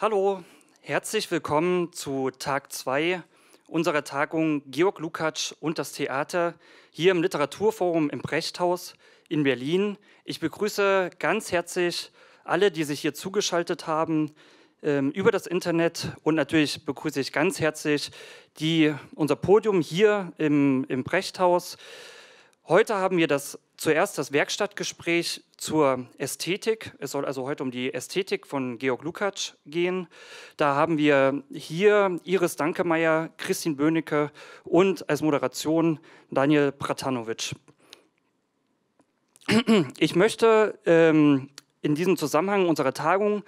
Hallo, herzlich willkommen zu Tag 2 unserer Tagung Georg Lukacs und das Theater hier im Literaturforum im Brechthaus in Berlin. Ich begrüße ganz herzlich alle, die sich hier zugeschaltet haben ähm, über das Internet und natürlich begrüße ich ganz herzlich die, unser Podium hier im, im Brechthaus. Heute haben wir das, zuerst das Werkstattgespräch zur Ästhetik. Es soll also heute um die Ästhetik von Georg Lukacs gehen. Da haben wir hier Iris Dankemeyer, Christine Böhnecke und als Moderation Daniel Pratanovic. Ich möchte ähm, in diesem Zusammenhang unserer Tagung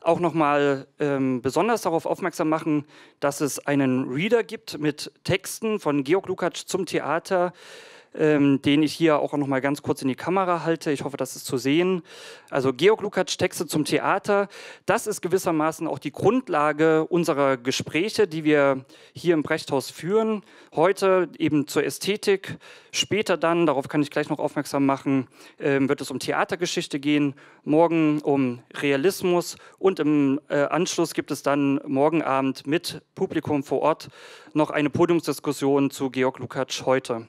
auch nochmal ähm, besonders darauf aufmerksam machen, dass es einen Reader gibt mit Texten von Georg Lukacs zum Theater, ähm, den ich hier auch noch mal ganz kurz in die Kamera halte. Ich hoffe, das ist zu sehen. Also Georg Lukacs Texte zum Theater. Das ist gewissermaßen auch die Grundlage unserer Gespräche, die wir hier im Brechthaus führen. Heute eben zur Ästhetik. Später dann, darauf kann ich gleich noch aufmerksam machen, ähm, wird es um Theatergeschichte gehen. Morgen um Realismus und im äh, Anschluss gibt es dann morgen Abend mit Publikum vor Ort noch eine Podiumsdiskussion zu Georg Lukacs heute.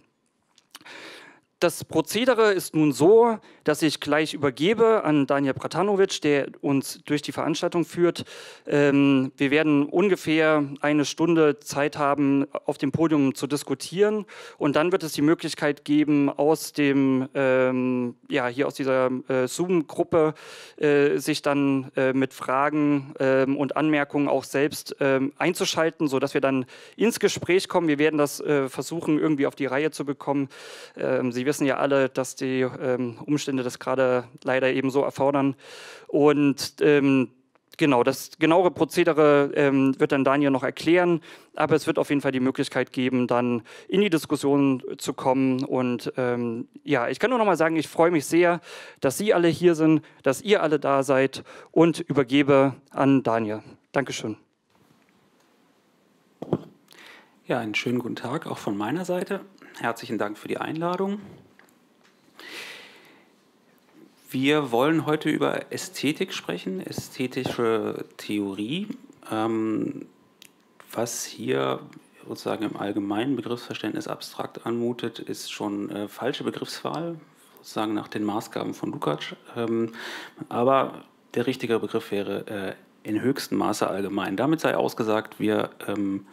Das Prozedere ist nun so, dass ich gleich übergebe an Daniel Pratanovic, der uns durch die Veranstaltung führt. Ähm, wir werden ungefähr eine Stunde Zeit haben, auf dem Podium zu diskutieren. Und dann wird es die Möglichkeit geben, aus dem, ähm, ja, hier aus dieser äh, Zoom-Gruppe äh, sich dann äh, mit Fragen ähm, und Anmerkungen auch selbst ähm, einzuschalten, sodass wir dann ins Gespräch kommen. Wir werden das äh, versuchen, irgendwie auf die Reihe zu bekommen. Ähm, Sie wissen ja alle, dass die ähm, Umstände das gerade leider eben so erfordern. Und ähm, genau, das genauere Prozedere ähm, wird dann Daniel noch erklären, aber es wird auf jeden Fall die Möglichkeit geben, dann in die Diskussion zu kommen. Und ähm, ja, ich kann nur noch mal sagen, ich freue mich sehr, dass Sie alle hier sind, dass ihr alle da seid und übergebe an Daniel. Dankeschön. Ja, einen schönen guten Tag auch von meiner Seite. Herzlichen Dank für die Einladung. Wir wollen heute über Ästhetik sprechen, ästhetische Theorie. Ähm, was hier sozusagen im allgemeinen Begriffsverständnis abstrakt anmutet, ist schon äh, falsche Begriffswahl, sozusagen nach den Maßgaben von Lukács. Ähm, aber der richtige Begriff wäre äh, in höchstem Maße allgemein. Damit sei ausgesagt, wir ähm,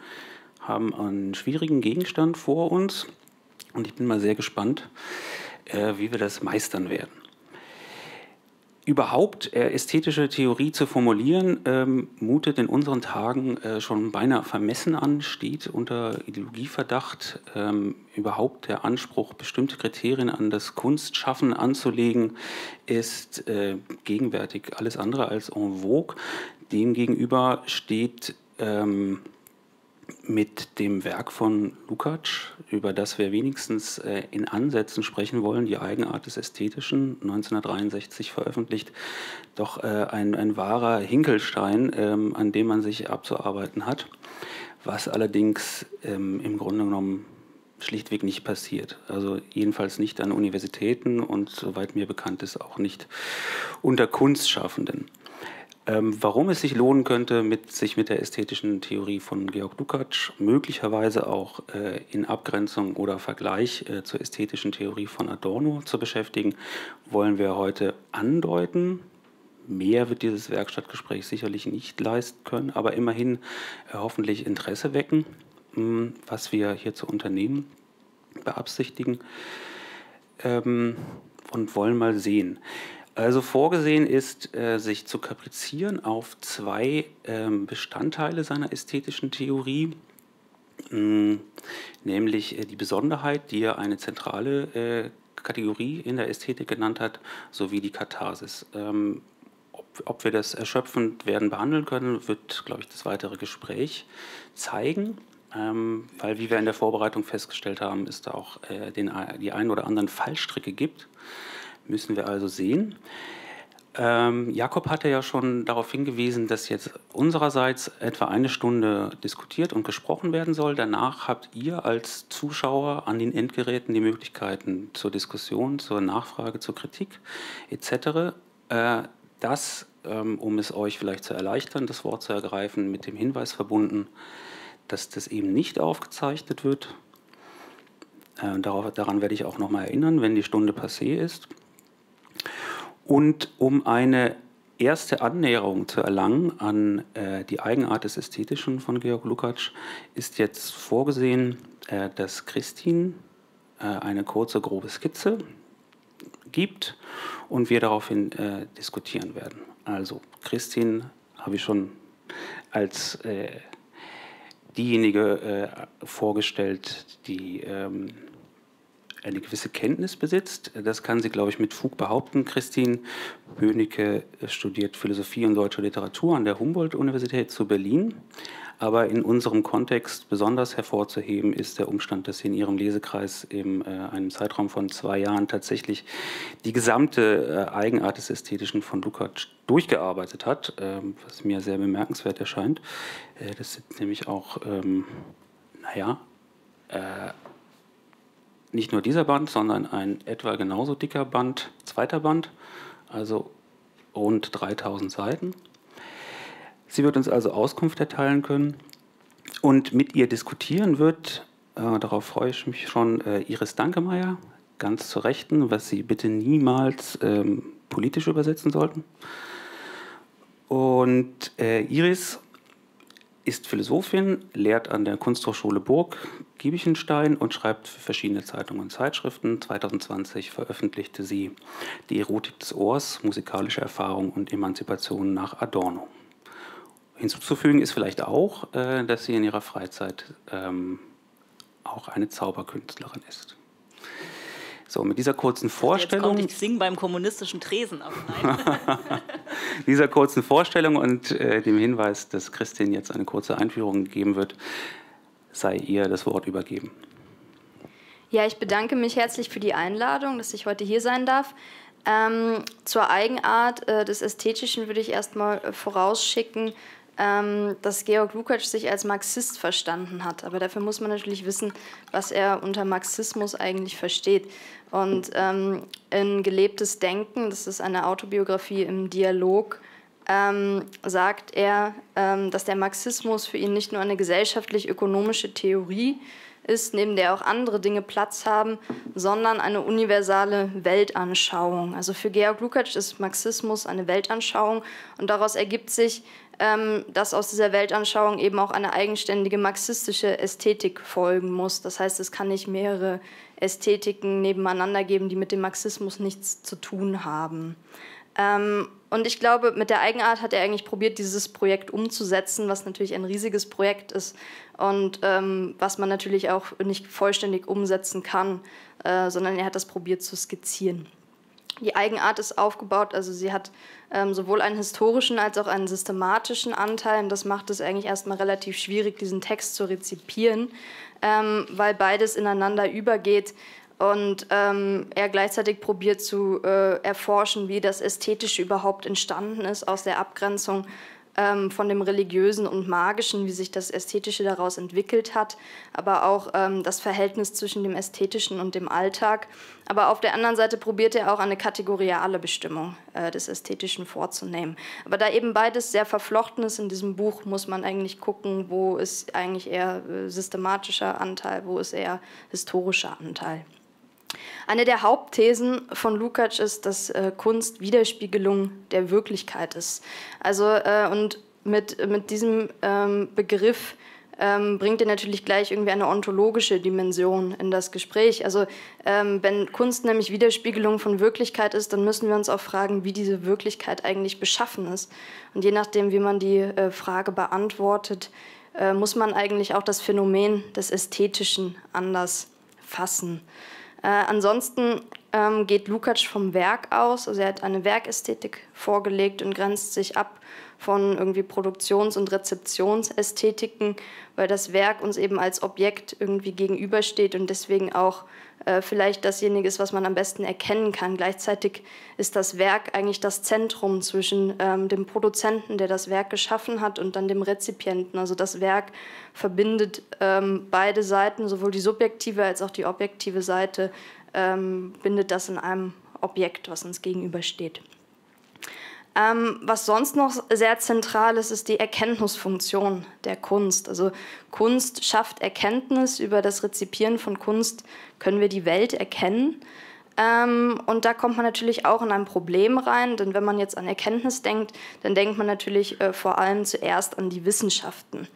haben einen schwierigen Gegenstand vor uns und ich bin mal sehr gespannt, äh, wie wir das meistern werden überhaupt äh, ästhetische Theorie zu formulieren, ähm, mutet in unseren Tagen äh, schon beinahe vermessen an, steht unter Ideologieverdacht. Ähm, überhaupt der Anspruch, bestimmte Kriterien an das Kunstschaffen anzulegen, ist äh, gegenwärtig alles andere als en vogue. Demgegenüber steht ähm, mit dem Werk von Lukács, über das wir wenigstens äh, in Ansätzen sprechen wollen, die Eigenart des Ästhetischen, 1963 veröffentlicht, doch äh, ein, ein wahrer Hinkelstein, ähm, an dem man sich abzuarbeiten hat, was allerdings ähm, im Grunde genommen schlichtweg nicht passiert. Also jedenfalls nicht an Universitäten und soweit mir bekannt ist auch nicht unter Kunstschaffenden. Ähm, warum es sich lohnen könnte, mit, sich mit der ästhetischen Theorie von Georg Lukács möglicherweise auch äh, in Abgrenzung oder Vergleich äh, zur ästhetischen Theorie von Adorno zu beschäftigen, wollen wir heute andeuten. Mehr wird dieses Werkstattgespräch sicherlich nicht leisten können, aber immerhin äh, hoffentlich Interesse wecken, mh, hm, was wir hier zu unternehmen beabsichtigen ähm, und wollen mal sehen. Also vorgesehen ist, äh, sich zu kaprizieren auf zwei ähm, Bestandteile seiner ästhetischen Theorie, mm, nämlich äh, die Besonderheit, die er eine zentrale äh, Kategorie in der Ästhetik genannt hat, sowie die Katharsis. Ähm, ob, wir das erschöpfend werden behandeln können, wird, glaube ich, das weitere Gespräch zeigen. Ähm, weil, wie wir in der Vorbereitung festgestellt haben, es da auch den, die ein oder anderen Fallstricke gibt müssen wir also sehen. Ähm, Jakob hatte ja schon darauf hingewiesen, dass jetzt unsererseits etwa eine Stunde diskutiert und gesprochen werden soll. Danach habt ihr als Zuschauer an den Endgeräten die Möglichkeiten zur Diskussion, zur Nachfrage, zur Kritik etc. Äh, das ähm, um es euch vielleicht zu erleichtern, das Wort zu ergreifen, mit dem Hinweis verbunden, dass das eben nicht aufgezeichnet wird. Äh, darauf, daran werde ich auch nochmal erinnern, wenn die Stunde passé ist. Und um eine erste Annäherung zu erlangen an äh, die Eigenart des Ästhetischen von Georg Lukács ist jetzt vorgesehen, äh, dass Christine äh, eine kurze, grobe Skizze gibt und wir daraufhin äh, diskutieren werden. Also Christine habe ich schon als äh, diejenige äh, vorgestellt, die ähm, eine gewisse Kenntnis besitzt. Das kann sie, glaube ich, mit Fug behaupten. Christine Böhnecke studiert Philosophie und deutsche Literatur an der Humboldt-Universität zu Berlin. Aber in unserem Kontext besonders hervorzuheben ist der Umstand, dass sie in ihrem Lesekreis in äh, einem Zeitraum von zwei Jahren tatsächlich die gesamte äh, Eigenart des Ästhetischen von Lukács durchgearbeitet hat, äh, was mir sehr bemerkenswert erscheint. Äh, das sind nämlich auch, ähm, naja, äh, nicht nur dieser Band, sondern ein etwa genauso dicker Band, zweiter Band, also rund 3000 Seiten. Sie wird uns also Auskunft erteilen können und mit ihr diskutieren wird, äh, darauf freue ich mich schon, äh, Iris Dankemeyer, ganz zu Rechten, was Sie bitte niemals ähm, politisch übersetzen sollten. Und äh, Iris ist Philosophin, lehrt an der Kunsthochschule Burg Giebichenstein und schreibt für verschiedene Zeitungen und Zeitschriften. 2020 veröffentlichte sie Die Erotik des Ohrs, musikalische Erfahrung und Emanzipation nach Adorno. Hinzuzufügen ist vielleicht auch, äh, dass sie in ihrer Freizeit ähm, auch eine Zauberkünstlerin ist. So, mit dieser kurzen Vorstellung. Jetzt kommt, ich singe beim kommunistischen Tresen ab. dieser kurzen Vorstellung und äh, dem Hinweis, dass Christine jetzt eine kurze Einführung geben wird, sei ihr das Wort übergeben. Ja, ich bedanke mich herzlich für die Einladung, dass ich heute hier sein darf. Ähm, zur Eigenart äh, des Ästhetischen würde ich erstmal äh, vorausschicken, ähm, dass Georg Lukács sich als Marxist verstanden hat. Aber dafür muss man natürlich wissen, was er unter Marxismus eigentlich versteht. Und ähm, in Gelebtes Denken, das ist eine Autobiografie im Dialog, ähm, sagt er, ähm, dass der Marxismus für ihn nicht nur eine gesellschaftlich-ökonomische Theorie ist, neben der auch andere Dinge Platz haben, sondern eine universale Weltanschauung. Also für Georg Lukács ist Marxismus eine Weltanschauung und daraus ergibt sich dass aus dieser Weltanschauung eben auch eine eigenständige marxistische Ästhetik folgen muss. Das heißt, es kann nicht mehrere Ästhetiken nebeneinander geben, die mit dem Marxismus nichts zu tun haben. Ähm, und ich glaube, mit der Eigenart hat er eigentlich probiert, dieses Projekt umzusetzen, was natürlich ein riesiges Projekt ist und ähm, was man natürlich auch nicht vollständig umsetzen kann, äh, sondern er hat das probiert zu skizzieren. Die Eigenart ist aufgebaut, also sie hat ähm, sowohl einen historischen als auch einen systematischen Anteil. Und das macht es eigentlich erstmal relativ schwierig, diesen Text zu rezipieren, ähm, weil beides ineinander übergeht und ähm, er gleichzeitig probiert zu äh, erforschen, wie das Ästhetische überhaupt entstanden ist aus der Abgrenzung ähm, von dem Religiösen und Magischen, wie sich das Ästhetische daraus entwickelt hat, aber auch ähm, das Verhältnis zwischen dem Ästhetischen und dem Alltag. Aber auf der anderen Seite probiert er auch eine kategoriale Bestimmung äh, des Ästhetischen vorzunehmen. Aber da eben beides sehr verflochten ist in diesem Buch, muss man eigentlich gucken, wo ist eigentlich eher äh, systematischer Anteil, wo ist eher historischer Anteil. Eine der Hauptthesen von Lukács ist, dass äh, Kunst Widerspiegelung der Wirklichkeit ist. Also äh, und mit, mit diesem ähm, Begriff ähm, bringt er natürlich gleich irgendwie eine ontologische Dimension in das Gespräch. Also ähm, wenn Kunst nämlich Widerspiegelung von Wirklichkeit ist, dann müssen wir uns auch fragen, wie diese Wirklichkeit eigentlich beschaffen ist. Und je nachdem, wie man die äh, Frage beantwortet, äh, muss man eigentlich auch das Phänomen des Ästhetischen anders fassen. Äh, ansonsten ähm, geht Lukács vom Werk aus, also er hat eine Werkästhetik vorgelegt und grenzt sich ab von irgendwie Produktions- und Rezeptionsästhetiken, weil das Werk uns eben als Objekt irgendwie gegenübersteht und deswegen auch äh, vielleicht dasjenige ist, was man am besten erkennen kann. Gleichzeitig ist das Werk eigentlich das Zentrum zwischen ähm, dem Produzenten, der das Werk geschaffen hat, und dann dem Rezipienten. Also das Werk verbindet ähm, beide Seiten, sowohl die subjektive als auch die objektive Seite, ähm, bindet das in einem Objekt, was uns gegenübersteht. Ähm, was sonst noch sehr zentral ist, ist die Erkenntnisfunktion der Kunst. Also Kunst schafft Erkenntnis. Über das Rezipieren von Kunst können wir die Welt erkennen. Ähm, und da kommt man natürlich auch in ein Problem rein, denn wenn man jetzt an Erkenntnis denkt, dann denkt man natürlich äh, vor allem zuerst an die Wissenschaften.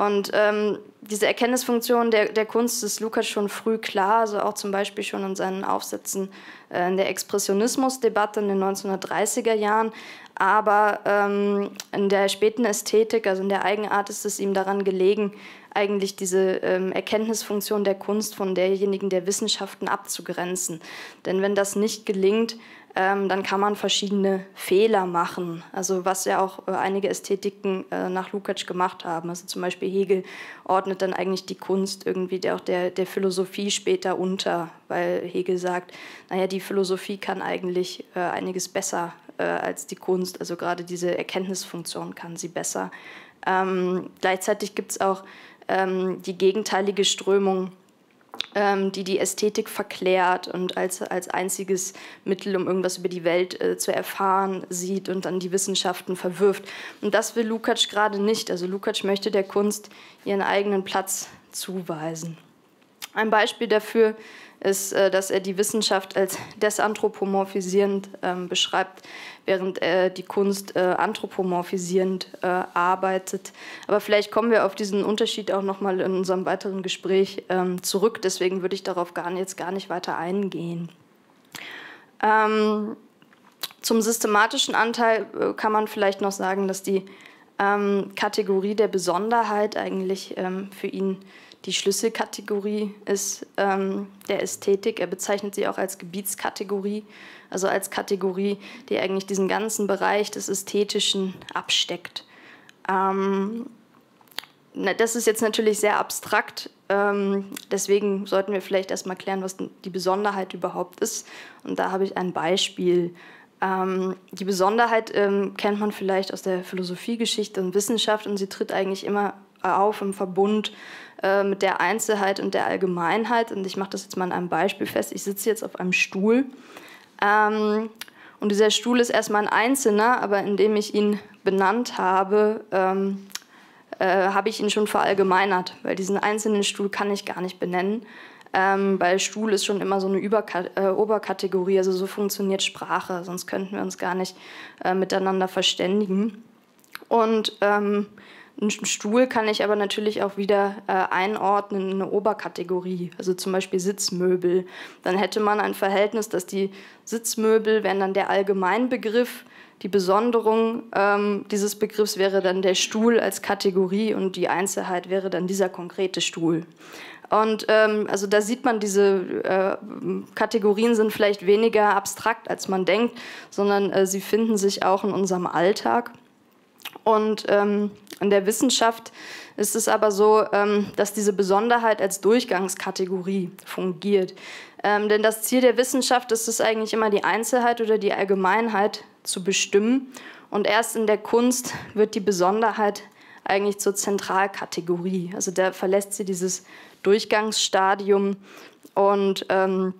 Und ähm, diese Erkenntnisfunktion der, der Kunst ist Lukas schon früh klar, also auch zum Beispiel schon in seinen Aufsätzen äh, in der Expressionismusdebatte in den 1930er Jahren. Aber ähm, in der späten Ästhetik, also in der Eigenart, ist es ihm daran gelegen, eigentlich diese ähm, Erkenntnisfunktion der Kunst von derjenigen der Wissenschaften abzugrenzen. Denn wenn das nicht gelingt, ähm, dann kann man verschiedene Fehler machen. Also was ja auch äh, einige Ästhetiken äh, nach Lukács gemacht haben. Also zum Beispiel Hegel ordnet dann eigentlich die Kunst irgendwie der, auch der, der Philosophie später unter, weil Hegel sagt, naja, die Philosophie kann eigentlich äh, einiges besser äh, als die Kunst. Also gerade diese Erkenntnisfunktion kann sie besser. Ähm, gleichzeitig gibt es auch ähm, die gegenteilige Strömung, ähm, die die Ästhetik verklärt und als, als einziges Mittel, um irgendwas über die Welt äh, zu erfahren, sieht und dann die Wissenschaften verwirft. Und das will Lukács gerade nicht. Also Lukács möchte der Kunst ihren eigenen Platz zuweisen. Ein Beispiel dafür ist, äh, dass er die Wissenschaft als desanthropomorphisierend ähm, beschreibt, während er die Kunst äh, anthropomorphisierend äh, arbeitet. Aber vielleicht kommen wir auf diesen Unterschied auch noch mal in unserem weiteren Gespräch ähm, zurück. Deswegen würde ich darauf jetzt gar nicht weiter eingehen. Ähm, zum systematischen Anteil kann man vielleicht noch sagen, dass die Kategorie der Besonderheit eigentlich für ihn die Schlüsselkategorie ist ähm, der Ästhetik. Er bezeichnet sie auch als Gebietskategorie, also als Kategorie, die eigentlich diesen ganzen Bereich des Ästhetischen absteckt. Ähm, das ist jetzt natürlich sehr abstrakt, ähm, deswegen sollten wir vielleicht erstmal klären, was die Besonderheit überhaupt ist. Und da habe ich ein Beispiel. Ähm, die Besonderheit ähm, kennt man vielleicht aus der Philosophiegeschichte und Wissenschaft und sie tritt eigentlich immer auf im Verbund äh, mit der Einzelheit und der Allgemeinheit. Und ich mache das jetzt mal an einem Beispiel fest. Ich sitze jetzt auf einem Stuhl. Ähm, und dieser Stuhl ist erstmal ein einzelner, aber indem ich ihn benannt habe, ähm, äh, habe ich ihn schon verallgemeinert, weil diesen einzelnen Stuhl kann ich gar nicht benennen. Ähm, weil Stuhl ist schon immer so eine Überka äh, Oberkategorie, also so funktioniert Sprache, sonst könnten wir uns gar nicht äh, miteinander verständigen. Und ähm, einen Stuhl kann ich aber natürlich auch wieder äh, einordnen in eine Oberkategorie, also zum Beispiel Sitzmöbel. Dann hätte man ein Verhältnis, dass die Sitzmöbel wären dann der Allgemeinbegriff, die Besonderung ähm, dieses Begriffs wäre dann der Stuhl als Kategorie und die Einzelheit wäre dann dieser konkrete Stuhl. Und ähm, also da sieht man, diese äh, Kategorien sind vielleicht weniger abstrakt, als man denkt, sondern äh, sie finden sich auch in unserem Alltag. Und ähm, in der Wissenschaft ist es aber so, ähm, dass diese Besonderheit als Durchgangskategorie fungiert. Ähm, denn das Ziel der Wissenschaft ist es eigentlich immer, die Einzelheit oder die Allgemeinheit zu bestimmen. Und erst in der Kunst wird die Besonderheit eigentlich zur Zentralkategorie. Also da verlässt sie dieses Durchgangsstadium und ähm,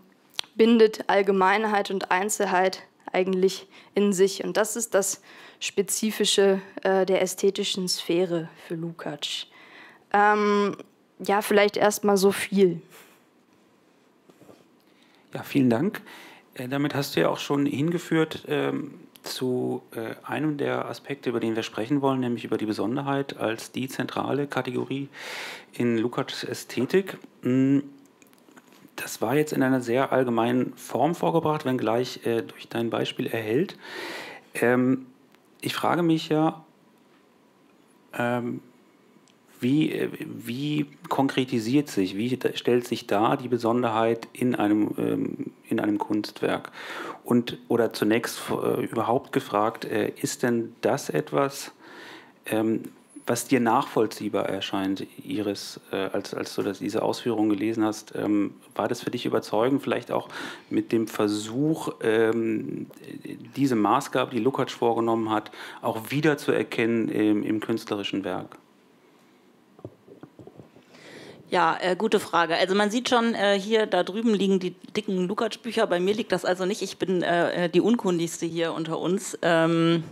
bindet Allgemeinheit und Einzelheit eigentlich in sich. Und das ist das Spezifische äh, der ästhetischen Sphäre für Lukács. Ähm, ja, vielleicht erstmal so viel. Ja, vielen Dank. Äh, damit hast du ja auch schon hingeführt ähm, zu äh, einem der Aspekte, über den wir sprechen wollen, nämlich über die Besonderheit als die zentrale Kategorie in Lukács Ästhetik. Mm, das war jetzt in einer sehr allgemeinen Form vorgebracht, wenngleich äh, durch dein Beispiel erhält. Ähm, ich frage mich ja, ähm, wie, äh, wie konkretisiert sich, wie stellt sich da die Besonderheit in einem, ähm, in einem Kunstwerk? Und, oder zunächst äh, überhaupt gefragt, äh, ist denn das etwas, ähm, was dir nachvollziehbar erscheint, Iris, äh, als, als du das, diese Ausführungen gelesen hast, ähm, war das für dich überzeugend, vielleicht auch mit dem Versuch, ähm, diese Maßgabe, die Lukács vorgenommen hat, auch wiederzuerkennen im, im künstlerischen Werk? Ja, äh, gute Frage. Also man sieht schon, äh, hier da drüben liegen die dicken Lukács-Bücher. Bei mir liegt das also nicht. Ich bin äh, die unkundigste hier unter uns. Ähm,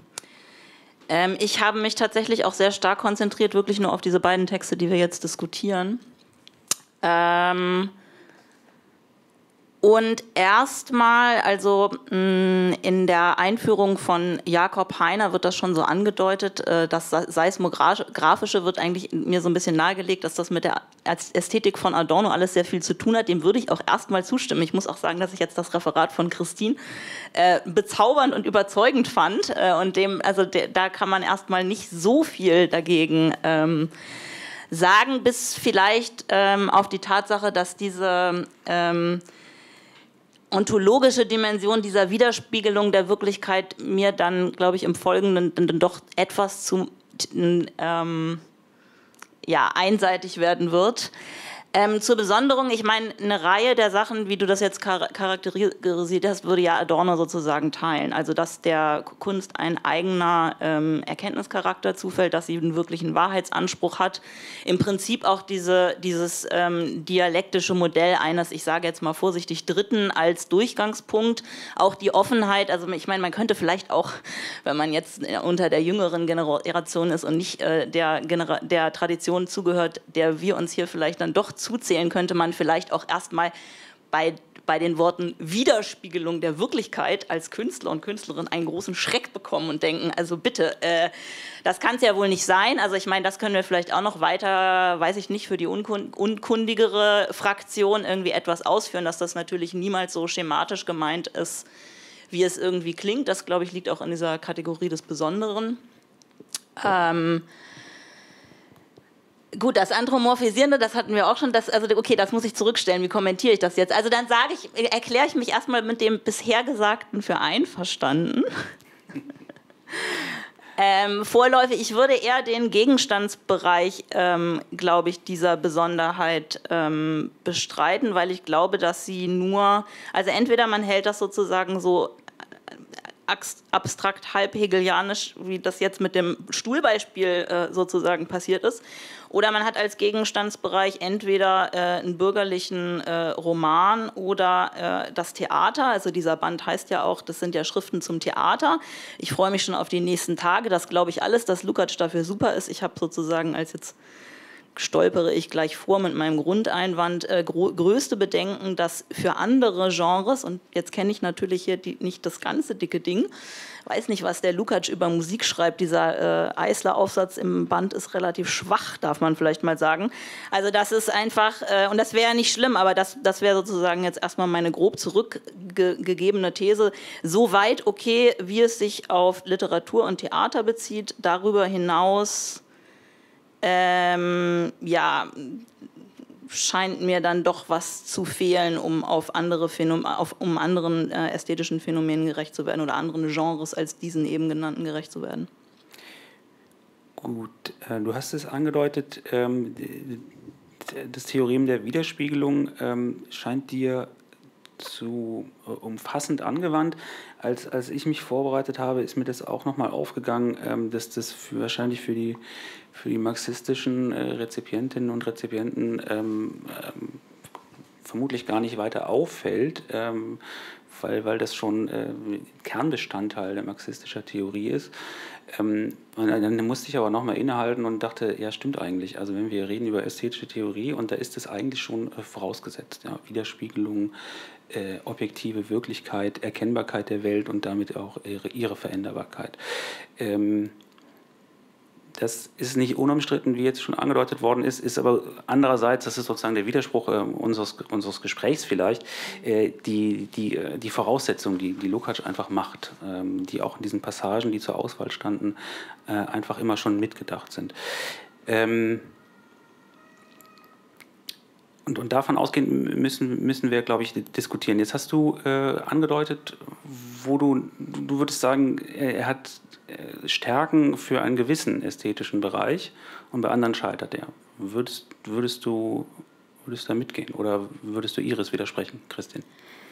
ähm, ich habe mich tatsächlich auch sehr stark konzentriert, wirklich nur auf diese beiden Texte, die wir jetzt diskutieren. Ähm, und erstmal, also mm, in der Einführung von Jakob Heiner wird das schon so angedeutet, äh, das Seismografische wird eigentlich mir so ein bisschen nahegelegt, dass das mit der Ästhetik von Adorno alles sehr viel zu tun hat. Dem würde ich auch erstmal zustimmen. Ich muss auch sagen, dass ich jetzt das Referat von Christine äh, bezaubernd und überzeugend fand. Äh, und dem, also da kann man erstmal nicht so viel dagegen ähm, sagen, bis vielleicht ähm, auf die Tatsache, dass diese ähm, ontologische Dimension dieser Widerspiegelung der Wirklichkeit mir dann, glaube ich, im Folgenden dann doch etwas zu ähm, ja, einseitig werden wird. Ähm, zur Besonderung, ich meine, eine Reihe der Sachen, wie du das jetzt char charakterisiert hast, würde ja Adorno sozusagen teilen. Also, dass der Kunst ein eigener ähm, Erkenntnischarakter zufällt, dass sie einen wirklichen Wahrheitsanspruch hat. Im Prinzip auch diese, dieses ähm, dialektische Modell eines, ich sage jetzt mal vorsichtig, Dritten als Durchgangspunkt. Auch die Offenheit, also ich meine, man könnte vielleicht auch, wenn man jetzt unter der jüngeren Generation ist und nicht äh, der, der Tradition zugehört, der wir uns hier vielleicht dann doch zuzählen, könnte man vielleicht auch erstmal bei, bei den Worten Widerspiegelung der Wirklichkeit als Künstler und Künstlerin einen großen Schreck bekommen und denken, also bitte, äh, das kann es ja wohl nicht sein. Also ich meine, das können wir vielleicht auch noch weiter, weiß ich nicht, für die unkund unkundigere Fraktion irgendwie etwas ausführen, dass das natürlich niemals so schematisch gemeint ist, wie es irgendwie klingt. Das, glaube ich, liegt auch in dieser Kategorie des Besonderen. Ähm, Gut, das Anthropomorphisierende, das hatten wir auch schon. Das, also okay, das muss ich zurückstellen. Wie kommentiere ich das jetzt? Also dann sage ich, erkläre ich mich erstmal mit dem bisher Gesagten für einverstanden. ähm, vorläufig, ich würde eher den Gegenstandsbereich, ähm, glaube ich, dieser Besonderheit ähm, bestreiten, weil ich glaube, dass sie nur, also entweder man hält das sozusagen so abstrakt halb hegelianisch, wie das jetzt mit dem Stuhlbeispiel äh, sozusagen passiert ist. Oder man hat als Gegenstandsbereich entweder äh, einen bürgerlichen äh, Roman oder äh, das Theater. Also dieser Band heißt ja auch, das sind ja Schriften zum Theater. Ich freue mich schon auf die nächsten Tage. Das glaube ich alles, dass Lukács dafür super ist. Ich habe sozusagen als jetzt stolpere ich gleich vor mit meinem Grundeinwand, äh, größte Bedenken, dass für andere Genres, und jetzt kenne ich natürlich hier die, nicht das ganze dicke Ding, weiß nicht, was der Lukács über Musik schreibt. Dieser äh, Eisler-Aufsatz im Band ist relativ schwach, darf man vielleicht mal sagen. Also das ist einfach, äh, und das wäre ja nicht schlimm, aber das, das wäre sozusagen jetzt erstmal meine grob zurückgegebene These. So weit okay, wie es sich auf Literatur und Theater bezieht, darüber hinaus ähm, ja, scheint mir dann doch was zu fehlen, um auf andere Phänomen, auf, um anderen äh, ästhetischen Phänomenen gerecht zu werden oder anderen Genres als diesen eben genannten gerecht zu werden. Gut, äh, du hast es angedeutet, ähm, das Theorem der Widerspiegelung ähm, scheint dir zu äh, umfassend angewandt. Als, als ich mich vorbereitet habe, ist mir das auch nochmal aufgegangen, ähm, dass das für, wahrscheinlich für die, für die marxistischen äh, Rezipientinnen und Rezipienten ähm, ähm, vermutlich gar nicht weiter auffällt, ähm, weil, weil das schon äh, Kernbestandteil der marxistischer Theorie ist. Ähm, dann musste ich aber nochmal innehalten und dachte, ja, stimmt eigentlich. Also wenn wir reden über ästhetische Theorie, und da ist es eigentlich schon äh, vorausgesetzt. Ja, Widerspiegelung, äh, objektive Wirklichkeit, Erkennbarkeit der Welt und damit auch ihre, ihre Veränderbarkeit. Ähm, das ist nicht unumstritten, wie jetzt schon angedeutet worden ist, ist aber andererseits, das ist sozusagen der Widerspruch äh, unseres, unseres Gesprächs vielleicht, äh, die, die, äh, die Voraussetzung, die, die Lukács einfach macht, ähm, die auch in diesen Passagen, die zur Auswahl standen, äh, einfach immer schon mitgedacht sind. Ähm, und, und davon ausgehend müssen, müssen wir, glaube ich, diskutieren. Jetzt hast du äh, angedeutet, wo du, du würdest sagen, er hat äh, Stärken für einen gewissen ästhetischen Bereich und bei anderen scheitert er. Würdest, würdest, du, würdest da mitgehen oder würdest du Iris widersprechen, Christine?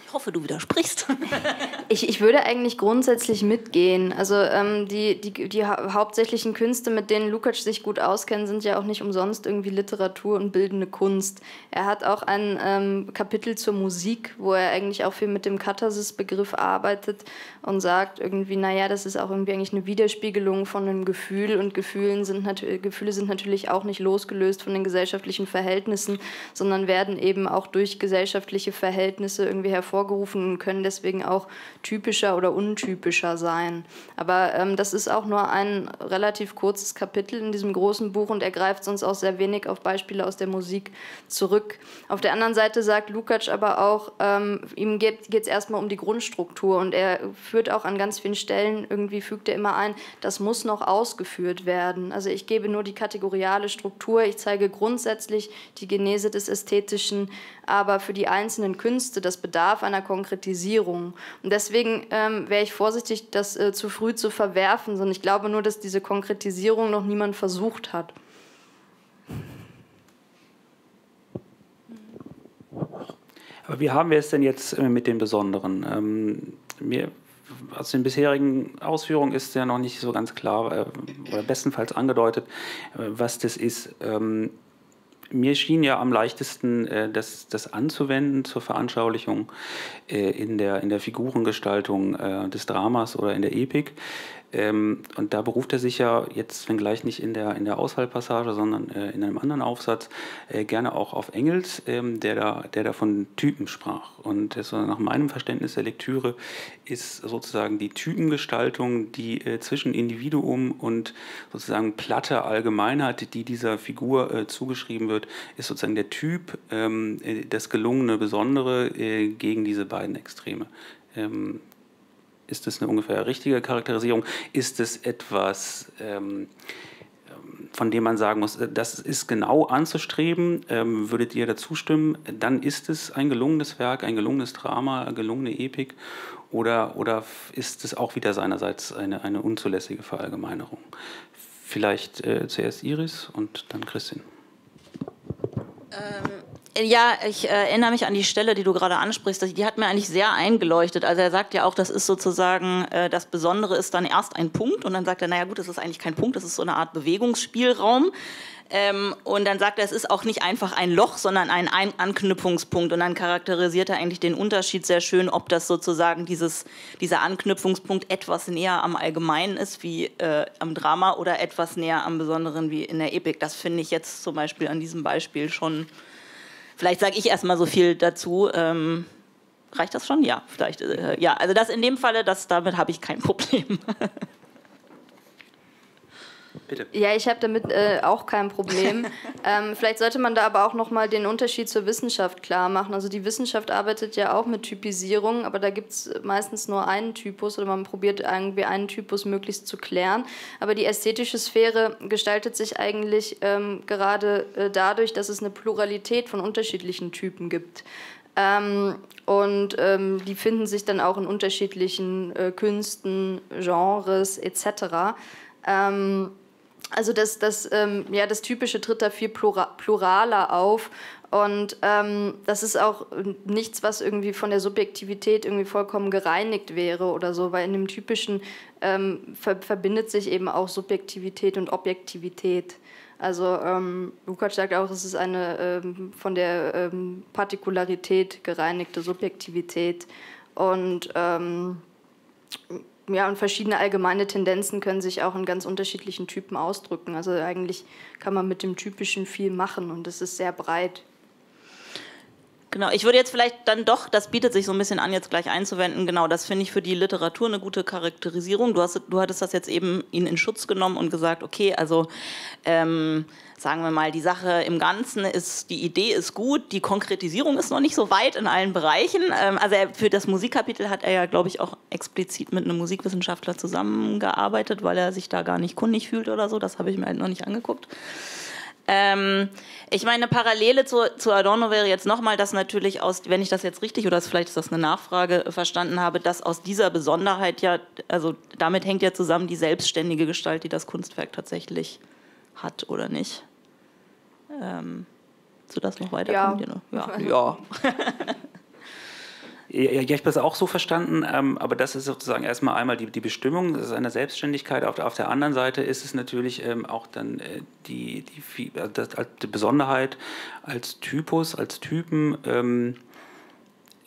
Ich hoffe, du widersprichst. ich, ich würde eigentlich grundsätzlich mitgehen. Also ähm, die, die, die hau hauptsächlichen Künste, mit denen Lukács sich gut auskennt, sind ja auch nicht umsonst irgendwie Literatur und bildende Kunst. Er hat auch ein ähm, Kapitel zur Musik, wo er eigentlich auch viel mit dem Katharsis-Begriff arbeitet und sagt irgendwie, naja, das ist auch irgendwie eigentlich eine Widerspiegelung von einem Gefühl und Gefühlen sind Gefühle sind natürlich auch nicht losgelöst von den gesellschaftlichen Verhältnissen, sondern werden eben auch durch gesellschaftliche Verhältnisse irgendwie hervorgehoben hervorgerufen und können deswegen auch typischer oder untypischer sein. Aber ähm, das ist auch nur ein relativ kurzes Kapitel in diesem großen Buch und er greift sonst auch sehr wenig auf Beispiele aus der Musik zurück. Auf der anderen Seite sagt Lukács aber auch, ähm, ihm geht es erstmal um die Grundstruktur und er führt auch an ganz vielen Stellen, irgendwie fügt er immer ein, das muss noch ausgeführt werden. Also ich gebe nur die kategoriale Struktur, ich zeige grundsätzlich die Genese des Ästhetischen, aber für die einzelnen Künste, das bedarf einer Konkretisierung. Und deswegen ähm, wäre ich vorsichtig, das äh, zu früh zu verwerfen, sondern ich glaube nur, dass diese Konkretisierung noch niemand versucht hat. Aber wie haben wir es denn jetzt äh, mit dem Besonderen? Ähm, mir, aus den bisherigen Ausführungen ist ja noch nicht so ganz klar, äh, oder bestenfalls angedeutet, äh, was das ist. Ähm, mir schien ja am leichtesten, äh, das, das anzuwenden zur Veranschaulichung äh, in, der, in der Figurengestaltung äh, des Dramas oder in der Epik. Ähm, und da beruft er sich ja jetzt, wenn gleich nicht in der, in der Auswahlpassage, sondern äh, in einem anderen Aufsatz, äh, gerne auch auf Engels, ähm, der, da, der da von Typen sprach. Und das, nach meinem Verständnis der Lektüre ist sozusagen die Typengestaltung, die äh, zwischen Individuum und sozusagen platte Allgemeinheit, die dieser Figur äh, zugeschrieben wird, ist sozusagen der Typ, ähm, äh, das gelungene Besondere äh, gegen diese beiden Extreme. Ähm, ist das eine ungefähr richtige Charakterisierung? Ist es etwas, ähm, von dem man sagen muss, das ist genau anzustreben? Ähm, würdet ihr dazu stimmen? Dann ist es ein gelungenes Werk, ein gelungenes Drama, eine gelungene Epik? Oder, oder ist es auch wieder seinerseits eine, eine unzulässige Verallgemeinerung? Vielleicht äh, zuerst Iris und dann Christin. Ähm ja, ich äh, erinnere mich an die Stelle, die du gerade ansprichst. Die hat mir eigentlich sehr eingeleuchtet. Also er sagt ja auch, das ist sozusagen, äh, das Besondere ist dann erst ein Punkt und dann sagt er, naja gut, das ist eigentlich kein Punkt, das ist so eine Art Bewegungsspielraum. Ähm, und dann sagt er, es ist auch nicht einfach ein Loch, sondern ein, ein Anknüpfungspunkt. Und dann charakterisiert er eigentlich den Unterschied sehr schön, ob das sozusagen dieses, dieser Anknüpfungspunkt etwas näher am Allgemeinen ist, wie äh, am Drama, oder etwas näher am Besonderen, wie in der Epik. Das finde ich jetzt zum Beispiel an diesem Beispiel schon Vielleicht sage ich erstmal so viel dazu. Ähm, reicht das schon? Ja, vielleicht. Äh, ja, also das in dem Falle, das, damit habe ich kein Problem. Bitte. Ja, ich habe damit äh, auch kein Problem. ähm, vielleicht sollte man da aber auch noch mal den Unterschied zur Wissenschaft klar machen. Also die Wissenschaft arbeitet ja auch mit Typisierung, aber da gibt es meistens nur einen Typus oder man probiert irgendwie einen Typus möglichst zu klären. Aber die ästhetische Sphäre gestaltet sich eigentlich ähm, gerade äh, dadurch, dass es eine Pluralität von unterschiedlichen Typen gibt. Ähm, und ähm, die finden sich dann auch in unterschiedlichen äh, Künsten, Genres etc. Ähm, also das, das, ähm, ja, das Typische tritt da viel pluraler auf. Und ähm, das ist auch nichts, was irgendwie von der Subjektivität irgendwie vollkommen gereinigt wäre oder so, weil in dem Typischen ähm, ver verbindet sich eben auch Subjektivität und Objektivität. Also ähm, Lukács sagt auch, es ist eine ähm, von der ähm, Partikularität gereinigte Subjektivität. Und ähm, ja, und verschiedene allgemeine Tendenzen können sich auch in ganz unterschiedlichen Typen ausdrücken. Also eigentlich kann man mit dem Typischen viel machen und es ist sehr breit. Genau, ich würde jetzt vielleicht dann doch, das bietet sich so ein bisschen an, jetzt gleich einzuwenden, genau, das finde ich für die Literatur eine gute Charakterisierung. Du, hast, du hattest das jetzt eben ihn in Schutz genommen und gesagt, okay, also ähm, sagen wir mal, die Sache im Ganzen ist, die Idee ist gut, die Konkretisierung ist noch nicht so weit in allen Bereichen. Ähm, also er, für das Musikkapitel hat er ja, glaube ich, auch explizit mit einem Musikwissenschaftler zusammengearbeitet, weil er sich da gar nicht kundig fühlt oder so. Das habe ich mir halt noch nicht angeguckt. Ähm, ich meine, eine Parallele zu, zu Adorno wäre jetzt nochmal, dass natürlich aus, wenn ich das jetzt richtig oder vielleicht ist das eine Nachfrage verstanden habe, dass aus dieser Besonderheit ja, also damit hängt ja zusammen die selbstständige Gestalt, die das Kunstwerk tatsächlich hat oder nicht. Ähm, so das noch weiterkommt? Ja. Ja. ja. ja, ich habe das auch so verstanden, ähm, aber das ist sozusagen erstmal einmal die, die Bestimmung seiner Selbstständigkeit. Auf, auf der anderen Seite ist es natürlich ähm, auch dann äh, die, die, also das, die Besonderheit als Typus, als Typen. Ähm,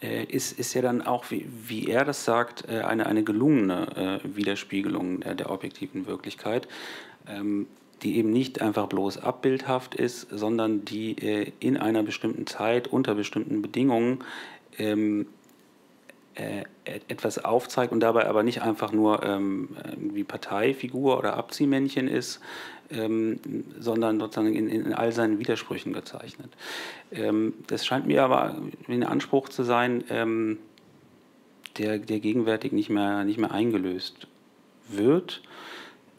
äh, ist, ist ja dann auch, wie, wie er das sagt, äh, eine, eine gelungene äh, Widerspiegelung der, der objektiven Wirklichkeit. Die eben nicht einfach bloß abbildhaft ist, sondern die äh, in einer bestimmten Zeit unter bestimmten Bedingungen ähm, äh, etwas aufzeigt und dabei aber nicht einfach nur ähm, wie Parteifigur oder Abziehmännchen ist, ähm, sondern sozusagen in, in, all seinen Widersprüchen gezeichnet. Ähm, das scheint mir aber ein Anspruch zu sein, ähm, der, der gegenwärtig nicht mehr, nicht mehr eingelöst wird.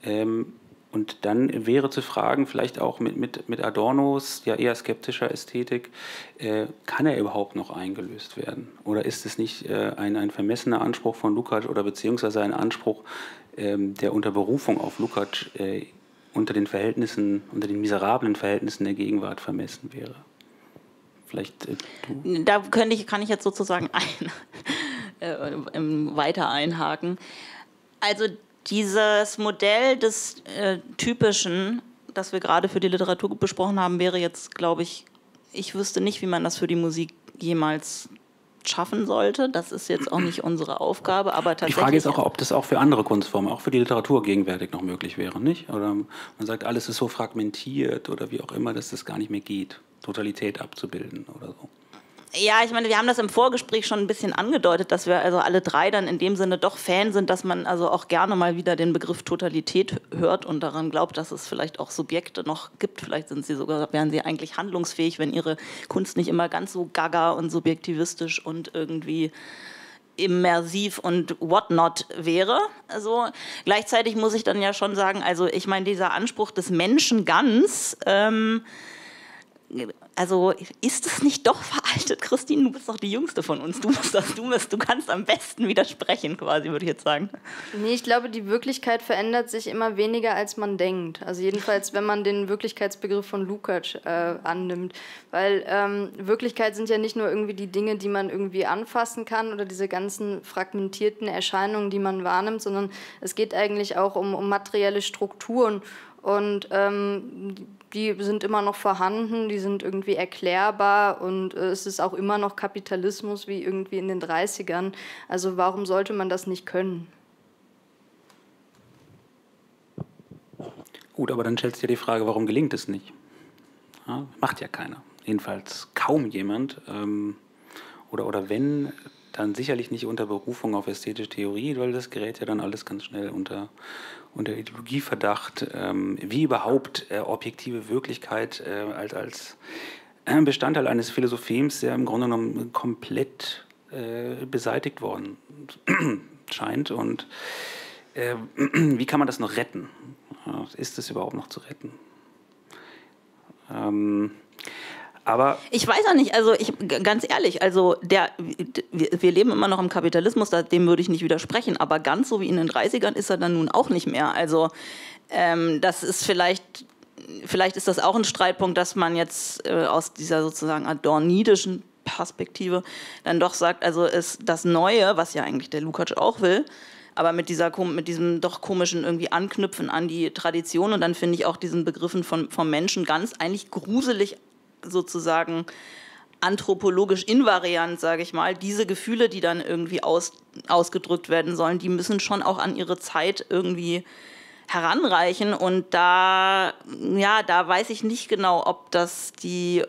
Ähm, und dann wäre zu fragen, vielleicht auch mit, mit, mit Adornos ja eher skeptischer Ästhetik, äh, kann er überhaupt noch eingelöst werden? Oder ist es nicht äh, ein, ein vermessener Anspruch von Lukács oder beziehungsweise ein Anspruch, ähm, der unter Berufung auf Lukács äh, unter den Verhältnissen, unter den miserablen Verhältnissen der Gegenwart vermessen wäre? Vielleicht äh, du? Da könnte ich, kann ich jetzt sozusagen ein, äh, weiter einhaken. Also dieses Modell des äh, typischen, das wir gerade für die Literatur besprochen haben, wäre jetzt, glaube ich, ich wüsste nicht, wie man das für die Musik jemals schaffen sollte. Das ist jetzt auch nicht unsere Aufgabe, aber tatsächlich. Die Frage ist auch, ob das auch für andere Kunstformen, auch für die Literatur gegenwärtig noch möglich wäre, nicht? Oder man sagt, alles ist so fragmentiert oder wie auch immer, dass das gar nicht mehr geht, Totalität abzubilden oder so. Ja, ich meine, wir haben das im Vorgespräch schon ein bisschen angedeutet, dass wir also alle drei dann in dem Sinne doch Fan sind, dass man also auch gerne mal wieder den Begriff Totalität hört und daran glaubt, dass es vielleicht auch Subjekte noch gibt. Vielleicht sind sie sogar, wären sie eigentlich handlungsfähig, wenn ihre Kunst nicht immer ganz so gaga und subjektivistisch und irgendwie immersiv und whatnot wäre. Also gleichzeitig muss ich dann ja schon sagen, also ich meine, dieser Anspruch des Menschen ganz, ähm, also ist es nicht doch veraltet, Christine? Du bist doch die Jüngste von uns. Du, musst das, du, musst, du kannst am besten widersprechen, quasi, würde ich jetzt sagen. Nee, ich glaube, die Wirklichkeit verändert sich immer weniger, als man denkt. Also jedenfalls, wenn man den Wirklichkeitsbegriff von Lukács äh, annimmt. Weil ähm, Wirklichkeit sind ja nicht nur irgendwie die Dinge, die man irgendwie anfassen kann oder diese ganzen fragmentierten Erscheinungen, die man wahrnimmt, sondern es geht eigentlich auch um, um materielle Strukturen. Und ähm, die sind immer noch vorhanden, die sind irgendwie erklärbar und äh, es ist auch immer noch Kapitalismus wie irgendwie in den 30ern. Also warum sollte man das nicht können? Gut, aber dann stellst du dir die Frage, warum gelingt es nicht? Ja, macht ja keiner. Jedenfalls kaum jemand. Ähm, oder, oder wenn, dann sicherlich nicht unter Berufung auf ästhetische Theorie, weil das gerät ja dann alles ganz schnell unter, unter Ideologieverdacht, ähm, wie überhaupt äh, objektive Wirklichkeit äh, als, als äh, Bestandteil eines Philosophems, der im Grunde genommen komplett beseitigt worden scheint. Und wie kann man das noch retten? Ist es überhaupt noch zu retten? Aber ich weiß auch nicht, also ich ganz ehrlich, also der, wir leben immer noch im Kapitalismus, dem würde ich nicht widersprechen, aber ganz so wie in den 30ern ist er dann nun auch nicht mehr. Also ähm, das ist vielleicht, vielleicht ist das auch ein Streitpunkt, dass man jetzt äh, aus dieser sozusagen adornidischen Perspektive dann doch sagt, also ist das Neue, was ja eigentlich der Lukács auch will, aber mit, dieser, mit diesem doch komischen irgendwie Anknüpfen an die Tradition und dann finde ich auch diesen Begriffen von, vom Menschen ganz eigentlich gruselig sozusagen anthropologisch invariant, sage ich mal, diese Gefühle, die dann irgendwie aus, ausgedrückt werden sollen, die müssen schon auch an ihre Zeit irgendwie heranreichen. Und da, ja, da weiß ich nicht genau, ob das die,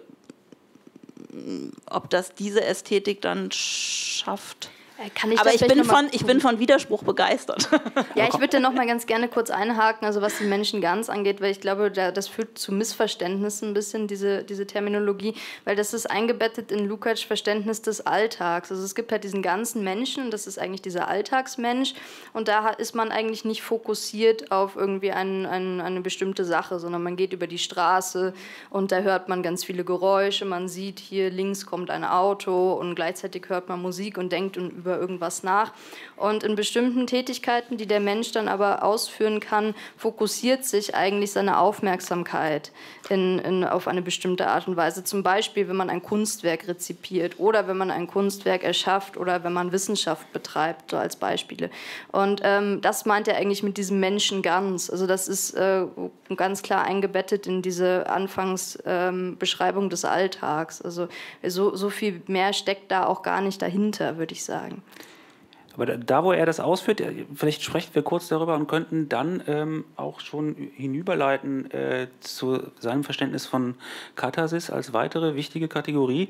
ob das diese Ästhetik dann schafft. Äh, Aber ich bin, von, ich bin von Widerspruch begeistert. Ja, ich würde noch mal ganz gerne kurz einhaken, also was die Menschen ganz angeht, weil ich glaube, das führt zu Missverständnissen ein bisschen, diese, diese Terminologie, weil das ist eingebettet in Lukács Verständnis des Alltags. Also es gibt halt diesen ganzen Menschen, das ist eigentlich dieser Alltagsmensch und da ist man eigentlich nicht fokussiert auf irgendwie ein, ein, eine bestimmte Sache, sondern man geht über die Straße und da hört man ganz viele Geräusche, man sieht hier links kommt ein Auto und gleichzeitig hört man Musik und denkt über über irgendwas nach. Und in bestimmten Tätigkeiten, die der Mensch dann aber ausführen kann, fokussiert sich eigentlich seine Aufmerksamkeit in, in, auf eine bestimmte Art und Weise. Zum Beispiel, wenn man ein Kunstwerk rezipiert oder wenn man ein Kunstwerk erschafft oder wenn man Wissenschaft betreibt, so als Beispiele. Und ähm, das meint er eigentlich mit diesem Menschen ganz. Also das ist äh, ganz klar eingebettet in diese Anfangsbeschreibung ähm, des Alltags. Also so, so viel mehr steckt da auch gar nicht dahinter, würde ich sagen. Aber da, wo er das ausführt, äh, vielleicht sprechen wir kurz darüber und könnten dann ähm, auch schon hinüberleiten äh, zu seinem Verständnis von Katharsis als weitere wichtige Kategorie.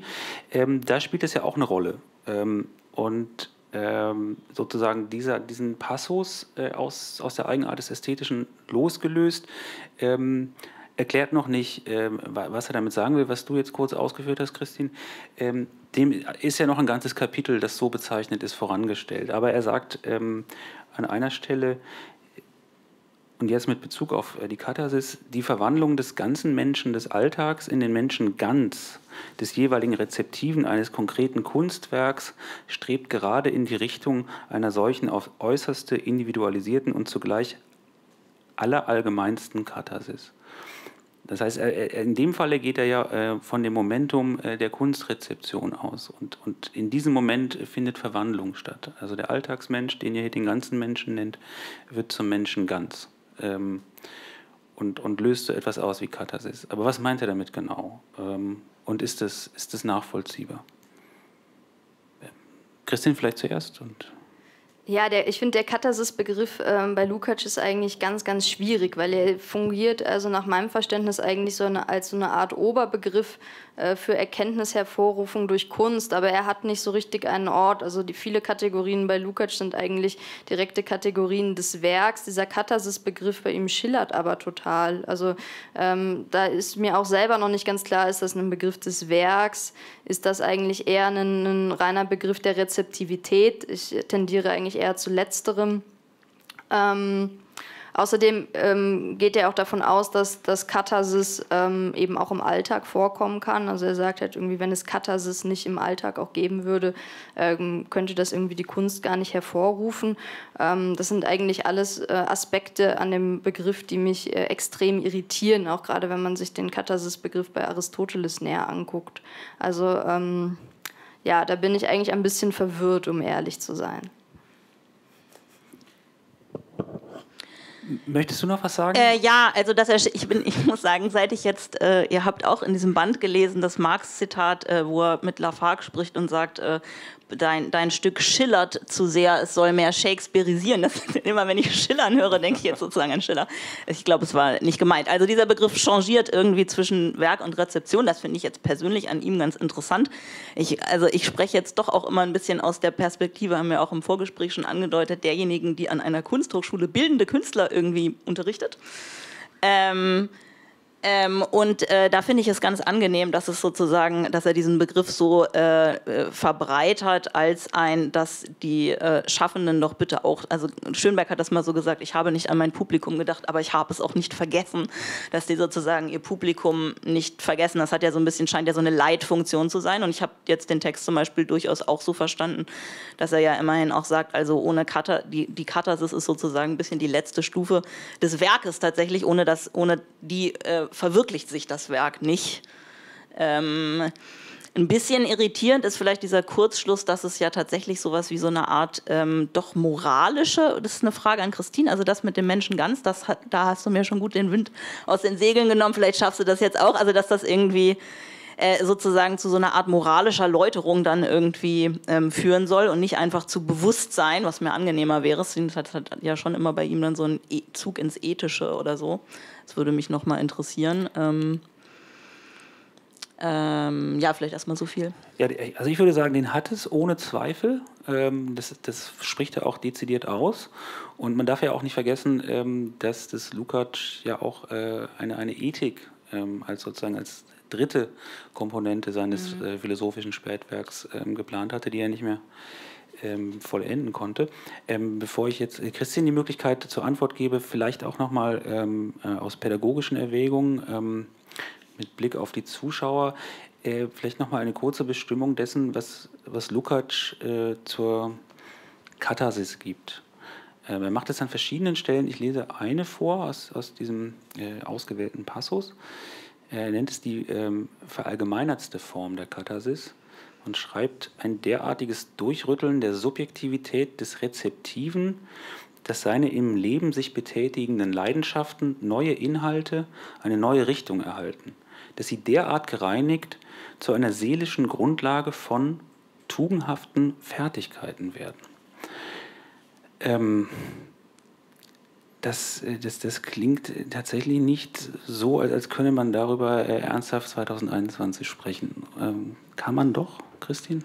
Ähm, da spielt es ja auch eine Rolle. Ähm, und ähm, sozusagen dieser, diesen Passus äh, aus, aus der Eigenart des Ästhetischen losgelöst, ähm, erklärt noch nicht, ähm, was er damit sagen will, was du jetzt kurz ausgeführt hast, Christine. Ähm, dem ist ja noch ein ganzes Kapitel, das so bezeichnet ist, vorangestellt. Aber er sagt ähm, an einer Stelle, und jetzt mit Bezug auf äh, die Katharsis, die Verwandlung des ganzen Menschen des Alltags in den Menschen ganz, des jeweiligen Rezeptiven eines konkreten Kunstwerks, strebt gerade in die Richtung einer solchen auf äußerste individualisierten und zugleich allerallgemeinsten Katharsis. Das heißt, in dem Falle geht er ja äh, von dem Momentum äh, der Kunstrezeption aus. Und, und in diesem Moment findet Verwandlung statt. Also der Alltagsmensch, den ihr hier den ganzen Menschen nennt, wird zum Menschen ganz. Ähm, und, und löst so etwas aus wie Katharsis. Aber was meint er damit genau? Ähm, und ist das, ist das nachvollziehbar? Christine vielleicht zuerst und ja, der, ich finde, der Katharsis-Begriff ähm, bei Lukács ist eigentlich ganz, ganz schwierig, weil er fungiert also nach meinem Verständnis eigentlich so eine, als so eine Art Oberbegriff äh, für Erkenntnishervorrufung durch Kunst, aber er hat nicht so richtig einen Ort. Also die viele Kategorien bei Lukács sind eigentlich direkte Kategorien des Werks. Dieser Katharsis-Begriff bei ihm schillert aber total. Also ähm, da ist mir auch selber noch nicht ganz klar, ist das ein Begriff des Werks? Ist das eigentlich eher ein, ein reiner Begriff der Rezeptivität? Ich tendiere eigentlich eher zu letzterem. Ähm, Außerdem ähm, geht er auch davon aus, dass, dass Katharsis ähm, eben auch im Alltag vorkommen kann. Also er sagt halt irgendwie, wenn es Katharsis nicht im Alltag auch geben würde, ähm, könnte das irgendwie die Kunst gar nicht hervorrufen. Ähm, das sind eigentlich alles äh, Aspekte an dem Begriff, die mich äh, extrem irritieren, auch gerade wenn man sich den Katharsis-Begriff bei Aristoteles näher anguckt. Also ähm, ja, da bin ich eigentlich ein bisschen verwirrt, um ehrlich zu sein. Möchtest du noch was sagen? Äh, ja, also das, ich, bin, ich muss sagen, seit ich jetzt, äh, ihr habt auch in diesem Band gelesen, das Marx-Zitat, äh, wo er mit Lafargue spricht und sagt, äh, dein, dein Stück schillert zu sehr, es soll mehr Shakespeareisieren. Das immer, wenn ich Schillern höre, denke ich jetzt sozusagen an Schiller. Ich glaube, es war nicht gemeint. Also dieser Begriff changiert irgendwie zwischen Werk und Rezeption. Das finde ich jetzt persönlich an ihm ganz interessant. Ich, also ich spreche jetzt doch auch immer ein bisschen aus der Perspektive, haben wir auch im Vorgespräch schon angedeutet, derjenigen, die an einer Kunsthochschule bildende Künstler irgendwie unterrichtet. Ähm, ähm, und äh, da finde ich es ganz angenehm, dass es sozusagen, dass er diesen Begriff so äh, äh, verbreitert als ein, dass die äh, Schaffenden doch bitte auch, also Schönberg hat das mal so gesagt, ich habe nicht an mein Publikum gedacht, aber ich habe es auch nicht vergessen, dass die sozusagen ihr Publikum nicht vergessen. Das hat ja so ein bisschen, scheint ja so eine Leitfunktion zu sein. Und ich habe jetzt den Text zum Beispiel durchaus auch so verstanden, dass er ja immerhin auch sagt, also ohne Kata, die, die Katharsis ist sozusagen ein bisschen die letzte Stufe des Werkes tatsächlich, ohne dass, ohne die äh, verwirklicht sich das Werk nicht. Ähm, ein bisschen irritierend ist vielleicht dieser Kurzschluss, dass es ja tatsächlich sowas wie so eine Art ähm, doch moralische, das ist eine Frage an Christine, also das mit dem Menschen ganz, das hat, da hast du mir schon gut den Wind aus den Segeln genommen, vielleicht schaffst du das jetzt auch, also dass das irgendwie äh, sozusagen zu so einer Art moralischer Läuterung dann irgendwie ähm, führen soll und nicht einfach zu Bewusstsein, was mir angenehmer wäre. Es hat, hat ja schon immer bei ihm dann so einen e Zug ins Ethische oder so. Das würde mich nochmal interessieren. Ähm, ähm, ja, vielleicht erstmal so viel. Ja, also ich würde sagen, den hat es ohne Zweifel. Ähm, das, das, spricht er auch dezidiert aus. Und man darf ja auch nicht vergessen, ähm, dass das Lukács ja auch äh, eine, eine Ethik ähm, als sozusagen als dritte Komponente seines mhm. äh, philosophischen Spätwerks ähm, geplant hatte, die er nicht mehr ähm, vollenden konnte. Ähm, bevor ich jetzt Christian die Möglichkeit zur Antwort gebe, vielleicht auch nochmal ähm, äh, aus pädagogischen Erwägungen ähm, mit Blick auf die Zuschauer, äh, vielleicht nochmal eine kurze Bestimmung dessen, was, was Lukács äh, zur Katharsis gibt. Äh, er macht es an verschiedenen Stellen. Ich lese eine vor aus, aus diesem äh, ausgewählten Passus. Er nennt es die ähm, verallgemeinertste Form der Katharsis und schreibt ein derartiges Durchrütteln der Subjektivität des Rezeptiven, dass seine im Leben sich betätigenden Leidenschaften neue Inhalte, eine neue Richtung erhalten, dass sie derart gereinigt zu einer seelischen Grundlage von tugendhaften Fertigkeiten werden. Ähm, das, das, das klingt tatsächlich nicht so, als könne man darüber äh, ernsthaft 2021 sprechen. Ähm, kann man doch, Christine?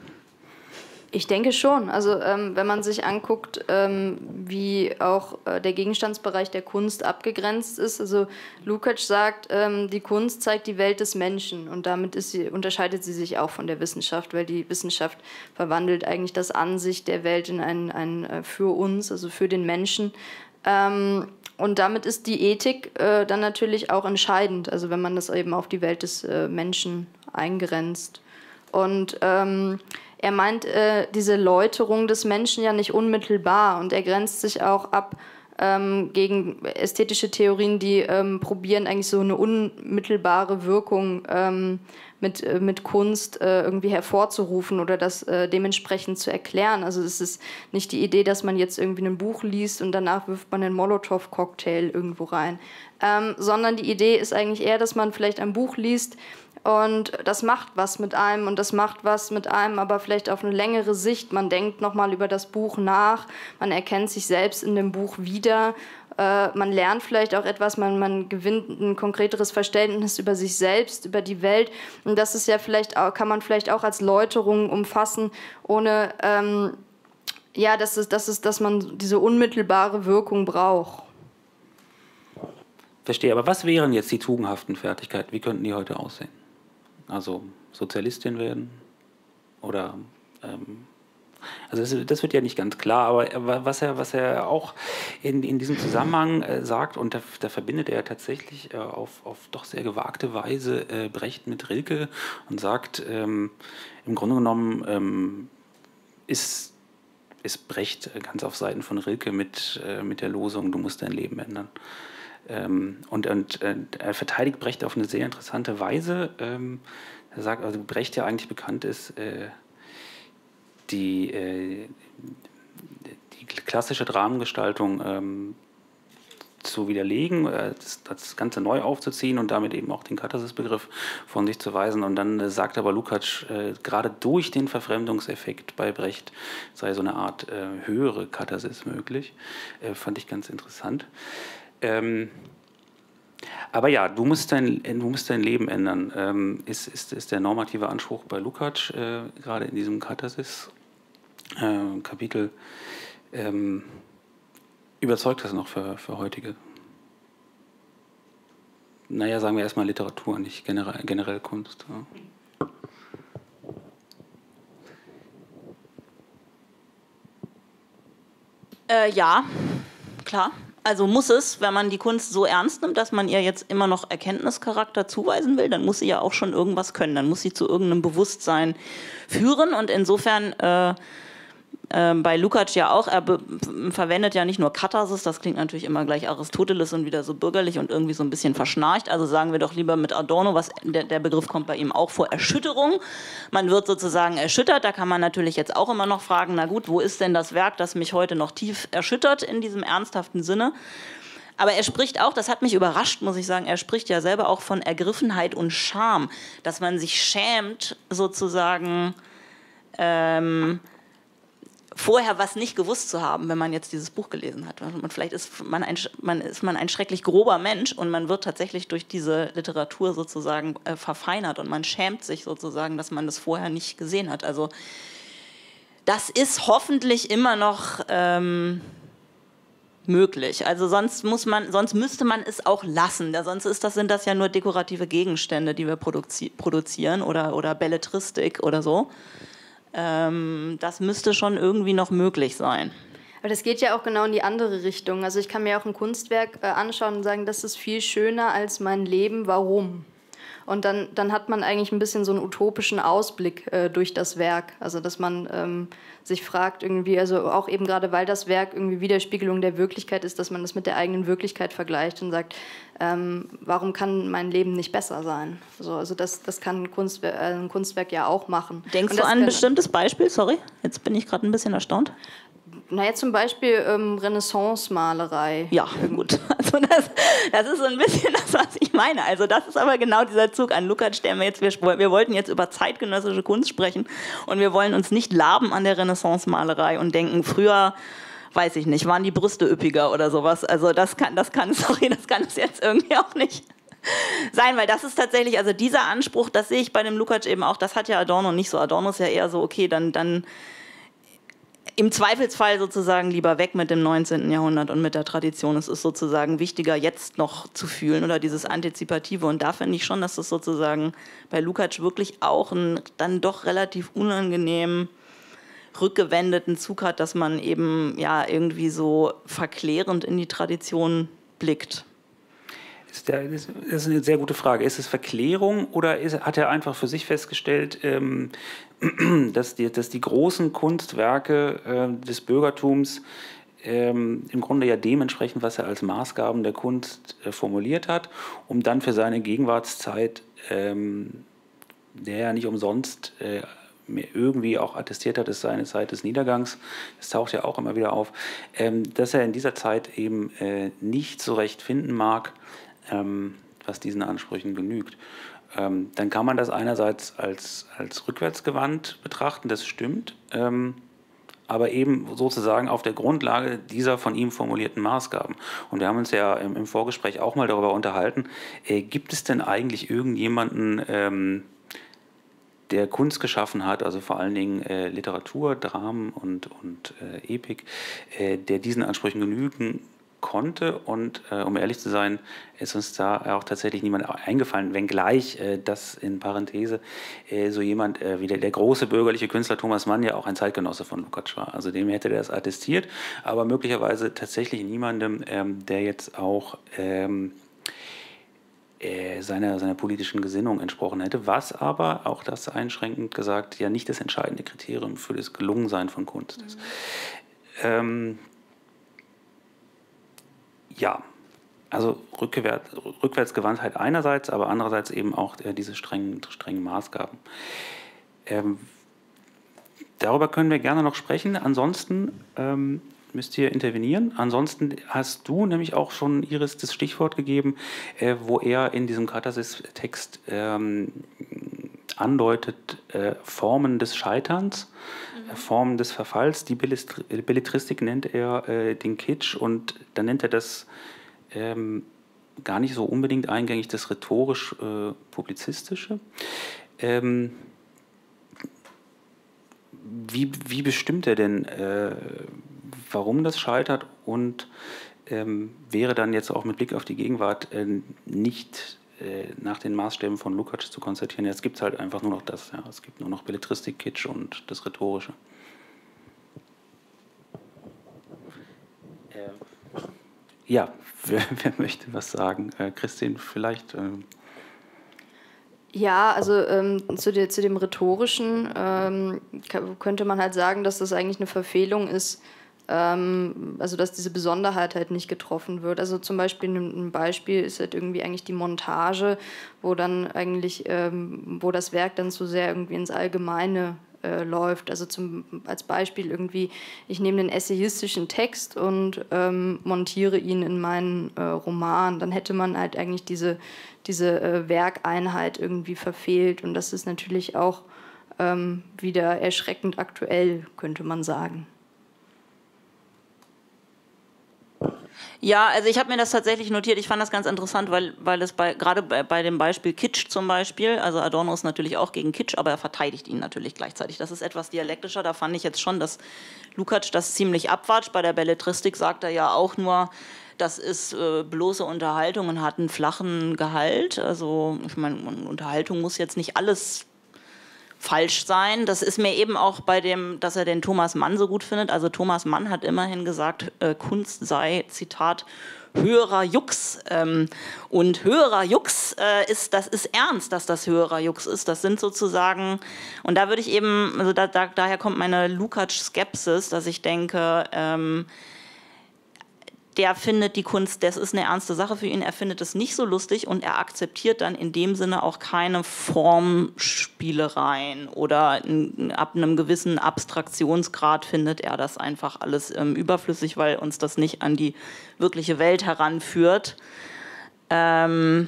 Ich denke schon. Also ähm, wenn man sich anguckt, ähm, wie auch äh, der Gegenstandsbereich der Kunst abgegrenzt ist. Also Lukács sagt, ähm, die Kunst zeigt die Welt des Menschen und damit sie, unterscheidet sie sich auch von der Wissenschaft, weil die Wissenschaft verwandelt eigentlich das Ansicht der Welt in ein, ein äh, für uns, also für den Menschen. Ähm, und damit ist die Ethik äh, dann natürlich auch entscheidend, also wenn man das eben auf die Welt des äh, Menschen eingrenzt. Und ähm, er meint äh, diese Läuterung des Menschen ja nicht unmittelbar und er grenzt sich auch ab ähm, gegen ästhetische Theorien, die ähm, probieren eigentlich so eine unmittelbare Wirkung ähm, mit, äh, mit Kunst äh, irgendwie hervorzurufen oder das äh, dementsprechend zu erklären. Also es ist nicht die Idee, dass man jetzt irgendwie ein Buch liest und danach wirft man einen Molotow-Cocktail irgendwo rein, ähm, sondern die Idee ist eigentlich eher, dass man vielleicht ein Buch liest, und das macht was mit einem und das macht was mit einem, aber vielleicht auf eine längere Sicht. Man denkt nochmal über das Buch nach, man erkennt sich selbst in dem Buch wieder. Äh, man lernt vielleicht auch etwas, man, man gewinnt ein konkreteres Verständnis über sich selbst, über die Welt. Und das ist ja vielleicht kann man vielleicht auch als Läuterung umfassen, ohne ähm, ja, dass, es, dass, es, dass man diese unmittelbare Wirkung braucht. Verstehe, aber was wären jetzt die tugendhaften Fertigkeiten? Wie könnten die heute aussehen? Also Sozialistin werden oder ähm, also das, das, wird ja nicht ganz klar, aber was er, was er auch in, in diesem Zusammenhang äh, sagt, und da, da, verbindet er tatsächlich äh, auf, auf doch sehr gewagte Weise äh, Brecht mit Rilke und sagt, ähm, im Grunde genommen ähm, ist, ist Brecht ganz auf Seiten von Rilke mit, äh, mit der Losung, du musst dein Leben ändern. Ähm, und, und äh, er verteidigt Brecht auf eine sehr interessante Weise. Ähm, er sagt, also Brecht ja eigentlich bekannt ist, äh, die, äh, die klassische Dramengestaltung ähm, zu widerlegen, äh, das, das, Ganze neu aufzuziehen und damit eben auch den Katharsis-Begriff von sich zu weisen. Und dann äh, sagt aber Lukács, äh, gerade durch den Verfremdungseffekt bei Brecht sei so eine Art höhere Katharsis möglich. Fand ich ganz interessant. Ähm, aber ja, du musst dein, du musst dein Leben ändern. Ähm, ist, ist, ist der normative Anspruch bei Lukács, äh, gerade in diesem Katharsis-Kapitel, äh, ähm, überzeugt das noch für, für heutige? Naja, sagen wir erstmal Literatur, nicht generell, generell Kunst. Ja. Äh, ja, klar. Also muss es, wenn man die Kunst so ernst nimmt, dass man ihr jetzt immer noch Erkenntnischarakter zuweisen will, dann muss sie ja auch schon irgendwas können. Dann muss sie zu irgendeinem Bewusstsein führen. Und insofern äh, äh, bei Lukács ja auch, er verwendet ja nicht nur Katharsis, das klingt natürlich immer gleich Aristoteles und wieder so bürgerlich und irgendwie so ein bisschen verschnarcht. Also sagen wir doch lieber mit Adorno, was der, der Begriff kommt bei ihm auch vor, Erschütterung. Man wird sozusagen erschüttert, da kann man natürlich jetzt auch immer noch fragen, na gut, wo ist denn das Werk, das mich heute noch tief erschüttert in diesem ernsthaften Sinne? Aber er spricht auch, das hat mich überrascht, muss ich sagen, er spricht ja selber auch von Ergriffenheit und Scham, dass man sich schämt, sozusagen ähm, vorher was nicht gewusst zu haben, wenn man jetzt dieses Buch gelesen hat. Man, vielleicht ist man, ein, man, ist man ein schrecklich grober Mensch und man wird tatsächlich durch diese Literatur sozusagen äh, verfeinert und man schämt sich sozusagen, dass man das vorher nicht gesehen hat. Also das ist hoffentlich immer noch ähm, möglich. Also sonst muss man, sonst müsste man es auch lassen. Ja, sonst ist das, sind das ja nur dekorative Gegenstände, die wir produzi produzieren oder, oder Belletristik oder so. Ähm, das müsste schon irgendwie noch möglich sein. Aber das geht ja auch genau in die andere Richtung. Also ich kann mir auch ein Kunstwerk äh, anschauen und sagen, das ist viel schöner als mein Leben. Warum? Und dann, dann hat man eigentlich ein bisschen so einen utopischen Ausblick äh, durch das Werk. Also dass man ähm, sich fragt irgendwie, also auch eben gerade weil das Werk irgendwie Widerspiegelung der Wirklichkeit ist, dass man das mit der eigenen Wirklichkeit vergleicht und sagt, ähm, warum kann mein Leben nicht besser sein? So, also das, das kann ein Kunstwerk, äh, ein Kunstwerk ja auch machen. Denkst du an ein bestimmtes Beispiel? Sorry, jetzt bin ich gerade ein bisschen erstaunt. Naja, zum Beispiel ähm, Renaissance-Malerei. Ja, gut. Also das, das ist so ein bisschen das, was ich meine. Also das ist aber genau dieser Zug an Lukács, der wir jetzt, wir, wir wollten jetzt über zeitgenössische Kunst sprechen und wir wollen uns nicht laben an der Renaissance-Malerei und denken, früher weiß ich nicht, waren die Brüste üppiger oder sowas. Also das kann, das kann, sorry, das kann es jetzt irgendwie auch nicht sein, weil das ist tatsächlich, also dieser Anspruch, das sehe ich bei dem Lukács eben auch, das hat ja Adorno nicht so. Adorno ist ja eher so, okay, dann, dann im Zweifelsfall sozusagen lieber weg mit dem 19. Jahrhundert und mit der Tradition. Es ist sozusagen wichtiger, jetzt noch zu fühlen oder dieses Antizipative. Und da finde ich schon, dass das sozusagen bei Lukács wirklich auch einen dann doch relativ unangenehmen rückgewendeten Zug hat, dass man eben ja irgendwie so verklärend in die Tradition blickt. Das ist eine sehr gute Frage. Ist es Verklärung oder ist, hat er einfach für sich festgestellt, ähm, dass, die, dass die großen Kunstwerke äh, des Bürgertums ähm, im Grunde ja dementsprechend, was er als Maßgaben der Kunst äh, formuliert hat, um dann für seine Gegenwartszeit, ähm, der ja nicht umsonst äh, irgendwie auch attestiert hat, es sei eine Zeit des Niedergangs, das taucht ja auch immer wieder auf, ähm, dass er in dieser Zeit eben äh, nicht so recht finden mag, ähm, was diesen Ansprüchen genügt. Ähm, dann kann man das einerseits als, als rückwärtsgewandt betrachten, das stimmt, ähm, aber eben sozusagen auf der Grundlage dieser von ihm formulierten Maßgaben. Und wir haben uns ja im, im Vorgespräch auch mal darüber unterhalten, äh, gibt es denn eigentlich irgendjemanden, ähm, der Kunst geschaffen hat, also vor allen Dingen äh, Literatur, Dramen und, und äh, Epik, äh, der diesen Ansprüchen genügen konnte. Und äh, um ehrlich zu sein, ist uns da auch tatsächlich niemand eingefallen, wenngleich äh, das in Parenthese äh, so jemand äh, wie der, der, große bürgerliche Künstler Thomas Mann ja auch ein Zeitgenosse von Lukács war. Also dem hätte er das attestiert, aber möglicherweise tatsächlich niemandem, ähm, der jetzt auch ähm, äh, seiner, seiner politischen Gesinnung entsprochen hätte, was aber, auch das einschränkend gesagt, ja nicht das entscheidende Kriterium für das Gelungensein von Kunst ist. Mhm. Ähm, ja, also Rückwärts, Rückwärtsgewandtheit einerseits, aber andererseits eben auch äh, diese strengen, strengen Maßgaben. Ähm, darüber können wir gerne noch sprechen. Ansonsten ähm, müsst ihr intervenieren. Ansonsten hast du nämlich auch schon Iris das Stichwort gegeben, äh, wo er in diesem Katharsis-Text ähm, andeutet, äh, Formen des Scheiterns. Formen des Verfalls. Die Belletristik nennt er äh, den Kitsch und dann nennt er das ähm, gar nicht so unbedingt eingängig das rhetorisch-publizistische. Äh, ähm, wie, wie bestimmt er denn, äh, warum das scheitert und ähm, wäre dann jetzt auch mit Blick auf die Gegenwart äh, nicht äh, nach den Maßstäben von Lukács zu konstatieren. Jetzt gibt es halt einfach nur noch das. Ja. Es gibt nur noch Belletristik, Kitsch und das Rhetorische. Äh, ja, wer, wer, möchte was sagen? Äh, Christine, vielleicht. Ähm. Ja, also ähm, zu, der, zu, dem Rhetorischen ähm, könnte man halt sagen, dass das eigentlich eine Verfehlung ist also dass diese Besonderheit halt nicht getroffen wird. Also zum Beispiel ein Beispiel ist halt irgendwie eigentlich die Montage, wo dann eigentlich, ähm, wo das Werk dann zu sehr irgendwie ins Allgemeine äh, läuft. Also zum, als Beispiel irgendwie, ich nehme den essayistischen Text und ähm, montiere ihn in meinen äh, Roman. Dann hätte man halt eigentlich diese, diese äh, Werkeinheit irgendwie verfehlt. Und das ist natürlich auch ähm, wieder erschreckend aktuell, könnte man sagen. Ja, also ich habe mir das tatsächlich notiert. Ich fand das ganz interessant, weil, weil es bei, gerade bei, bei dem Beispiel Kitsch zum Beispiel, also Adorno ist natürlich auch gegen Kitsch, aber er verteidigt ihn natürlich gleichzeitig. Das ist etwas dialektischer. Da fand ich jetzt schon, dass Lukács das ziemlich abwatscht. Bei der Belletristik sagt er ja auch nur, das ist äh, bloße Unterhaltung und hat einen flachen Gehalt. Also ich meine, Unterhaltung muss jetzt nicht alles falsch sein. Das ist mir eben auch bei dem, dass er den Thomas Mann so gut findet. Also Thomas Mann hat immerhin gesagt, äh, Kunst sei, Zitat, höherer Jux. Ähm, und höherer Jux äh, ist, das ist ernst, dass das höherer Jux ist. Das sind sozusagen, und da würde ich eben, also da, da, daher kommt meine Lukács-Skepsis, dass ich denke, ähm, der findet die Kunst, das ist eine ernste Sache für ihn, er findet es nicht so lustig und er akzeptiert dann in dem Sinne auch keine Formspielereien oder ab einem gewissen Abstraktionsgrad findet er das einfach alles ähm, überflüssig, weil uns das nicht an die wirkliche Welt heranführt. Ähm,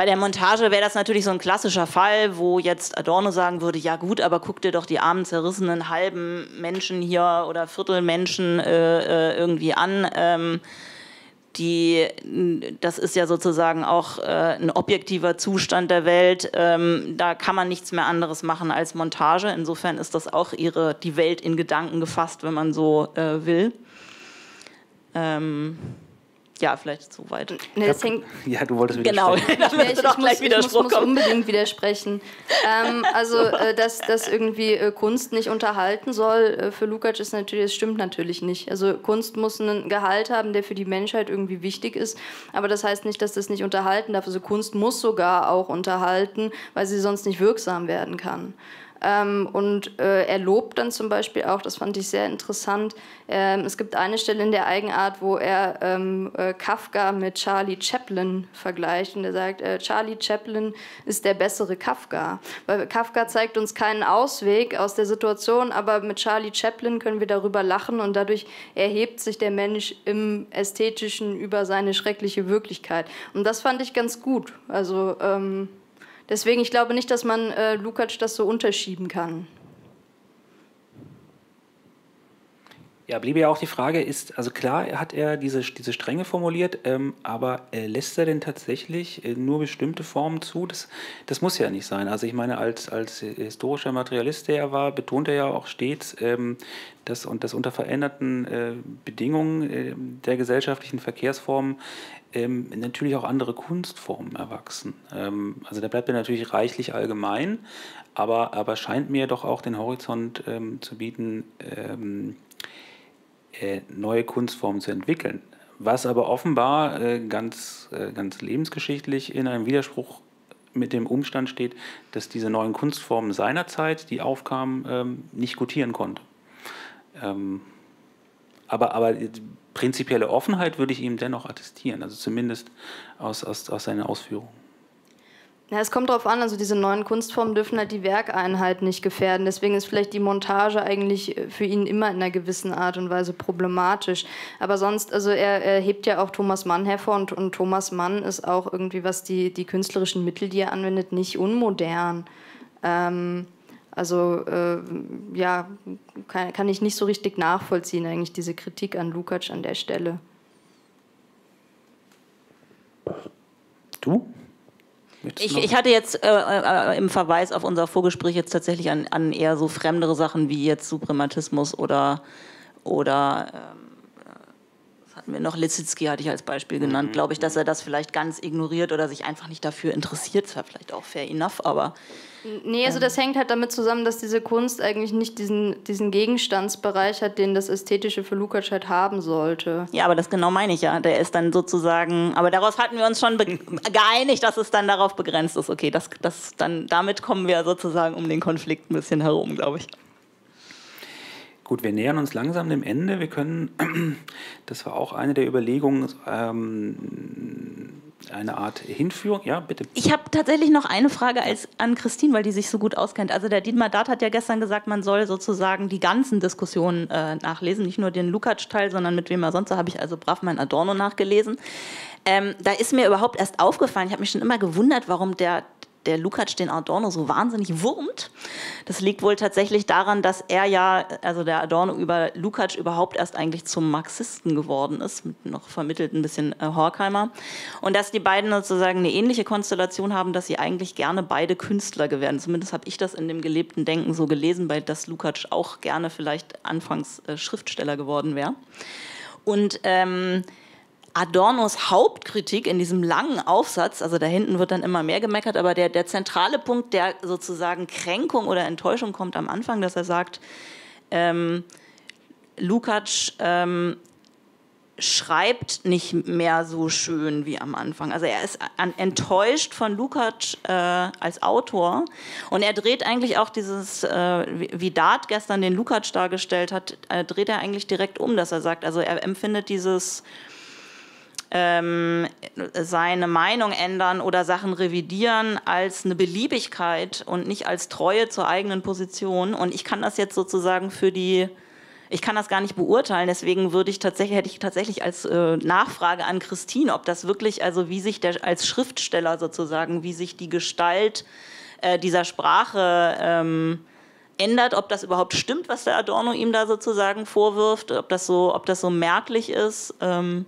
bei der Montage wäre das natürlich so ein klassischer Fall, wo jetzt Adorno sagen würde, ja gut, aber guck dir doch die armen, zerrissenen halben Menschen hier oder Viertelmenschen äh, äh, irgendwie an. Ähm, die, das ist ja sozusagen auch äh, ein objektiver Zustand der Welt. Ähm, da kann man nichts mehr anderes machen als Montage. Insofern ist das auch ihre, die Welt in Gedanken gefasst, wenn man so äh, will. Ähm, ja, vielleicht zu weit. Nee, das hängt ja, du wolltest Genau, ich, ich, doch gleich muss, ich muss, muss unbedingt widersprechen. ähm, also, äh, dass, dass irgendwie äh, Kunst nicht unterhalten soll, äh, für Lukács ist natürlich, das stimmt natürlich nicht. Also Kunst muss einen Gehalt haben, der für die Menschheit irgendwie wichtig ist, aber das heißt nicht, dass das nicht unterhalten darf. Also Kunst muss sogar auch unterhalten, weil sie sonst nicht wirksam werden kann. Ähm, und äh, er lobt dann zum Beispiel auch, das fand ich sehr interessant, ähm, es gibt eine Stelle in der Eigenart, wo er ähm, äh, Kafka mit Charlie Chaplin vergleicht und er sagt, äh, Charlie Chaplin ist der bessere Kafka. Weil Kafka zeigt uns keinen Ausweg aus der Situation, aber mit Charlie Chaplin können wir darüber lachen und dadurch erhebt sich der Mensch im Ästhetischen über seine schreckliche Wirklichkeit. Und das fand ich ganz gut. Also ähm, Deswegen, ich glaube nicht, dass man äh, Lukacs das so unterschieben kann. Ja, bliebe ja auch die Frage, ist, also klar hat er diese, diese Strenge formuliert, ähm, aber äh, lässt er denn tatsächlich äh, nur bestimmte Formen zu? Das, das muss ja nicht sein. Also ich meine, als, als historischer Materialist, der er war, betont er ja auch stets, ähm, dass, und das unter veränderten äh, Bedingungen äh, der gesellschaftlichen Verkehrsformen ähm, natürlich auch andere Kunstformen erwachsen. Ähm, also da bleibt er natürlich reichlich allgemein, aber, aber scheint mir doch auch den Horizont ähm, zu bieten, ähm, äh, neue Kunstformen zu entwickeln. Was aber offenbar äh, ganz, äh, ganz lebensgeschichtlich in einem Widerspruch mit dem Umstand steht, dass diese neuen Kunstformen seinerzeit, die aufkamen, ähm, nicht gutieren konnte. Ähm, aber, aber prinzipielle Offenheit würde ich ihm dennoch attestieren, also zumindest aus, aus, aus seinen Ausführungen. Ja, es kommt darauf an, also diese neuen Kunstformen dürfen halt die Werkeinheit nicht gefährden. Deswegen ist vielleicht die Montage eigentlich äh, für ihn immer in einer gewissen Art und Weise problematisch. Aber sonst, also er, er hebt ja auch Thomas Mann hervor und, und Thomas Mann ist auch irgendwie, was die, die künstlerischen Mittel, die er anwendet, nicht unmodern. Ähm, also äh, ja, kann, kann ich nicht so richtig nachvollziehen, eigentlich diese Kritik an Lukacs an der Stelle. Du? Ich, ich, hatte jetzt äh, äh, im Verweis auf unser Vorgespräch jetzt tatsächlich an, an, eher so fremdere Sachen wie jetzt Suprematismus oder, oder ähm, hatten wir noch, Lissitzky hatte ich als Beispiel genannt, mhm. glaube ich, dass er das vielleicht ganz ignoriert oder sich einfach nicht dafür interessiert. Das war vielleicht auch fair enough, aber. Nee, also das hängt halt damit zusammen, dass diese Kunst eigentlich nicht diesen, diesen Gegenstandsbereich hat, den das Ästhetische für Lukács halt haben sollte. Ja, aber das genau meine ich ja. Der ist dann sozusagen, aber daraus hatten wir uns schon geeinigt, dass es dann darauf begrenzt ist. Okay, das, das dann, damit kommen wir sozusagen um den Konflikt ein bisschen herum, glaube ich. Gut, wir nähern uns langsam dem Ende. Wir können, das war auch eine der Überlegungen, ähm, eine Art Hinführung. Ja, bitte. Ich habe tatsächlich noch eine Frage als, an Christine, weil die sich so gut auskennt. Also der Dietmar Dart hat ja gestern gesagt, man soll sozusagen die ganzen Diskussionen äh, nachlesen, nicht nur den Lukács-Teil, sondern mit wem er sonst. Da habe ich also brav mein Adorno nachgelesen. Ähm, da ist mir überhaupt erst aufgefallen, ich habe mich schon immer gewundert, warum der der Lukács den Adorno so wahnsinnig wurmt. Das liegt wohl tatsächlich daran, dass er ja, also der Adorno über Lukács überhaupt erst eigentlich zum Marxisten geworden ist, noch vermittelt ein bisschen äh, Horkheimer. Und dass die beiden sozusagen eine ähnliche Konstellation haben, dass sie eigentlich gerne beide Künstler gewähren. Zumindest habe ich das in dem gelebten Denken so gelesen, weil das Lukács auch gerne vielleicht anfangs äh, Schriftsteller geworden wäre. Und ähm, Adornos Hauptkritik in diesem langen Aufsatz, also da hinten wird dann immer mehr gemeckert, aber der, der zentrale Punkt der sozusagen Kränkung oder Enttäuschung kommt am Anfang, dass er sagt, ähm, Lukács ähm, schreibt nicht mehr so schön wie am Anfang. Also er ist enttäuscht von Lukács äh, als Autor und er dreht eigentlich auch dieses, äh, wie Dart gestern den Lukács dargestellt hat, äh, dreht er eigentlich direkt um, dass er sagt, also er empfindet dieses ähm, seine Meinung ändern oder Sachen revidieren als eine Beliebigkeit und nicht als Treue zur eigenen Position. Und ich kann das jetzt sozusagen für die ich kann das gar nicht beurteilen, deswegen würde ich tatsächlich, hätte ich tatsächlich als äh, Nachfrage an Christine, ob das wirklich, also wie sich der als Schriftsteller sozusagen, wie sich die Gestalt äh, dieser Sprache ähm, ändert, ob das überhaupt stimmt, was der Adorno ihm da sozusagen vorwirft, ob das so, ob das so merklich ist. Ähm,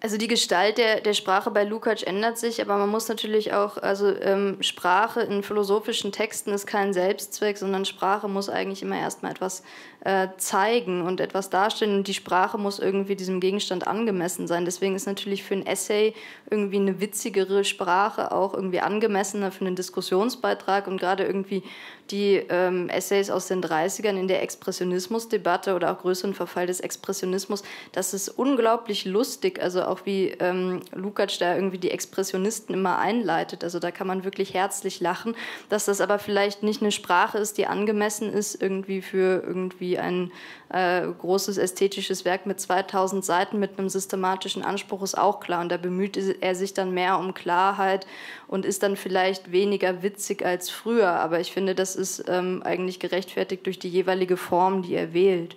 also die Gestalt der, der Sprache bei Lukács ändert sich, aber man muss natürlich auch, also ähm, Sprache in philosophischen Texten ist kein Selbstzweck, sondern Sprache muss eigentlich immer erstmal etwas äh, zeigen und etwas darstellen. Und die Sprache muss irgendwie diesem Gegenstand angemessen sein. Deswegen ist natürlich für ein Essay irgendwie eine witzigere Sprache auch irgendwie angemessener für einen Diskussionsbeitrag. Und gerade irgendwie die ähm, Essays aus den 30ern in der Expressionismusdebatte oder auch größeren Verfall des Expressionismus, das ist unglaublich lustig, also auch wie ähm, Lukács da irgendwie die Expressionisten immer einleitet, also da kann man wirklich herzlich lachen, dass das aber vielleicht nicht eine Sprache ist, die angemessen ist irgendwie für irgendwie ein äh, großes ästhetisches Werk mit 2000 Seiten mit einem systematischen Anspruch ist auch klar und da bemüht er sich dann mehr um Klarheit und ist dann vielleicht weniger witzig als früher, aber ich finde, das ist ähm, eigentlich gerechtfertigt durch die jeweilige Form, die er wählt.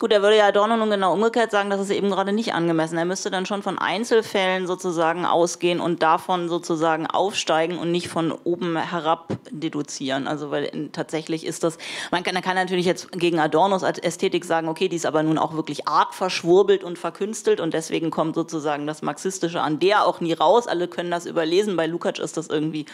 Gut, er würde ja Adorno nun genau umgekehrt sagen, das ist eben gerade nicht angemessen. Er müsste dann schon von Einzelfällen sozusagen ausgehen und davon sozusagen aufsteigen und nicht von oben herab deduzieren. Also weil tatsächlich ist das, man kann, man kann natürlich jetzt gegen Adornos Ästhetik sagen, okay, die ist aber nun auch wirklich arg verschwurbelt und verkünstelt und deswegen kommt sozusagen das Marxistische an der auch nie raus. Alle können das überlesen. Bei Lukács ist das irgendwie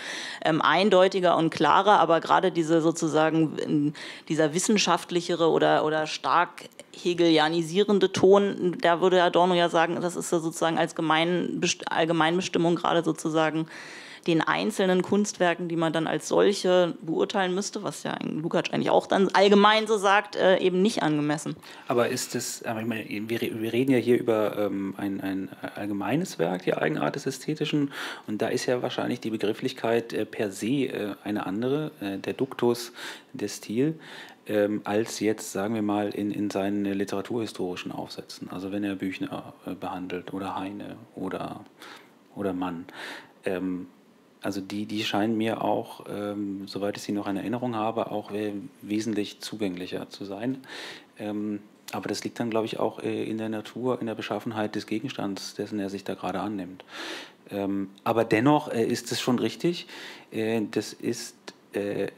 ähm, eindeutiger und klarer, aber gerade diese sozusagen dieser wissenschaftlichere oder, oder stark hegelianisierende Ton, da würde Adorno ja sagen, das ist ja sozusagen als Allgemeinbestimmung gerade sozusagen den einzelnen Kunstwerken, die man dann als solche beurteilen müsste, was ja Lukács eigentlich auch dann allgemein so sagt, äh, eben nicht angemessen. Aber ist es, ich meine, wir, wir reden ja hier über ähm, ein, ein allgemeines Werk, die Eigenart des Ästhetischen, und da ist ja wahrscheinlich die Begrifflichkeit äh, per se äh, eine andere, äh, der Duktus, der Stil ähm, als jetzt, sagen wir mal, in, in seinen literaturhistorischen Aufsätzen. Also wenn er Büchner äh, behandelt oder Heine oder, oder Mann. Ähm, also die, die scheinen mir auch, ähm, soweit ich sie noch in Erinnerung habe, auch wesentlich zugänglicher zu sein. Ähm, aber das liegt dann, glaube ich, auch äh, in der Natur, in der Beschaffenheit des Gegenstands, dessen er sich da gerade annimmt. Ähm, aber dennoch äh, ist es schon richtig, äh, das ist äh,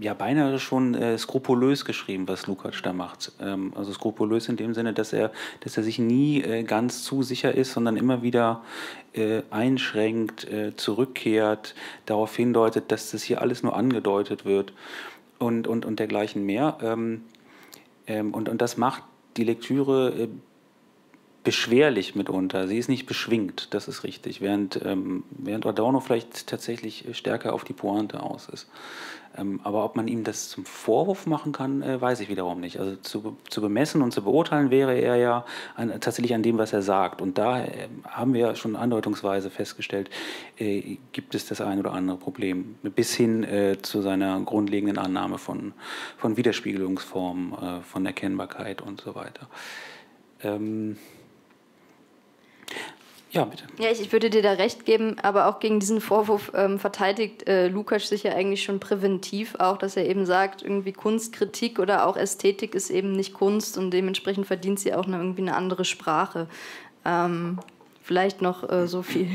ja beinahe schon äh, skrupulös geschrieben, was Lukács da macht. Ähm, also skrupulös in dem Sinne, dass er, dass er sich nie äh, ganz zu sicher ist, sondern immer wieder äh, einschränkt, äh, zurückkehrt, darauf hindeutet, dass das hier alles nur angedeutet wird und, und, und dergleichen mehr. Ähm, ähm, und, und das macht die Lektüre äh, beschwerlich mitunter. Sie ist nicht beschwingt, das ist richtig, während, ähm, während Adorno vielleicht tatsächlich stärker auf die Pointe aus ist. Ähm, aber ob man ihm das zum Vorwurf machen kann, äh, weiß ich wiederum nicht. Also zu, zu bemessen und zu beurteilen wäre er ja an, tatsächlich an dem, was er sagt. Und da äh, haben wir schon andeutungsweise festgestellt, äh, gibt es das ein oder andere Problem, bis hin äh, zu seiner grundlegenden Annahme von, von Widerspiegelungsformen, äh, von Erkennbarkeit und so weiter. Ähm, ja, bitte. Ja, ich, ich, würde dir da recht geben, aber auch gegen diesen Vorwurf ähm, verteidigt äh, Lukas sich ja eigentlich schon präventiv, auch dass er eben sagt, irgendwie Kunstkritik oder auch Ästhetik ist eben nicht Kunst und dementsprechend verdient sie auch eine, irgendwie eine andere Sprache. Ähm, vielleicht noch äh, so viel.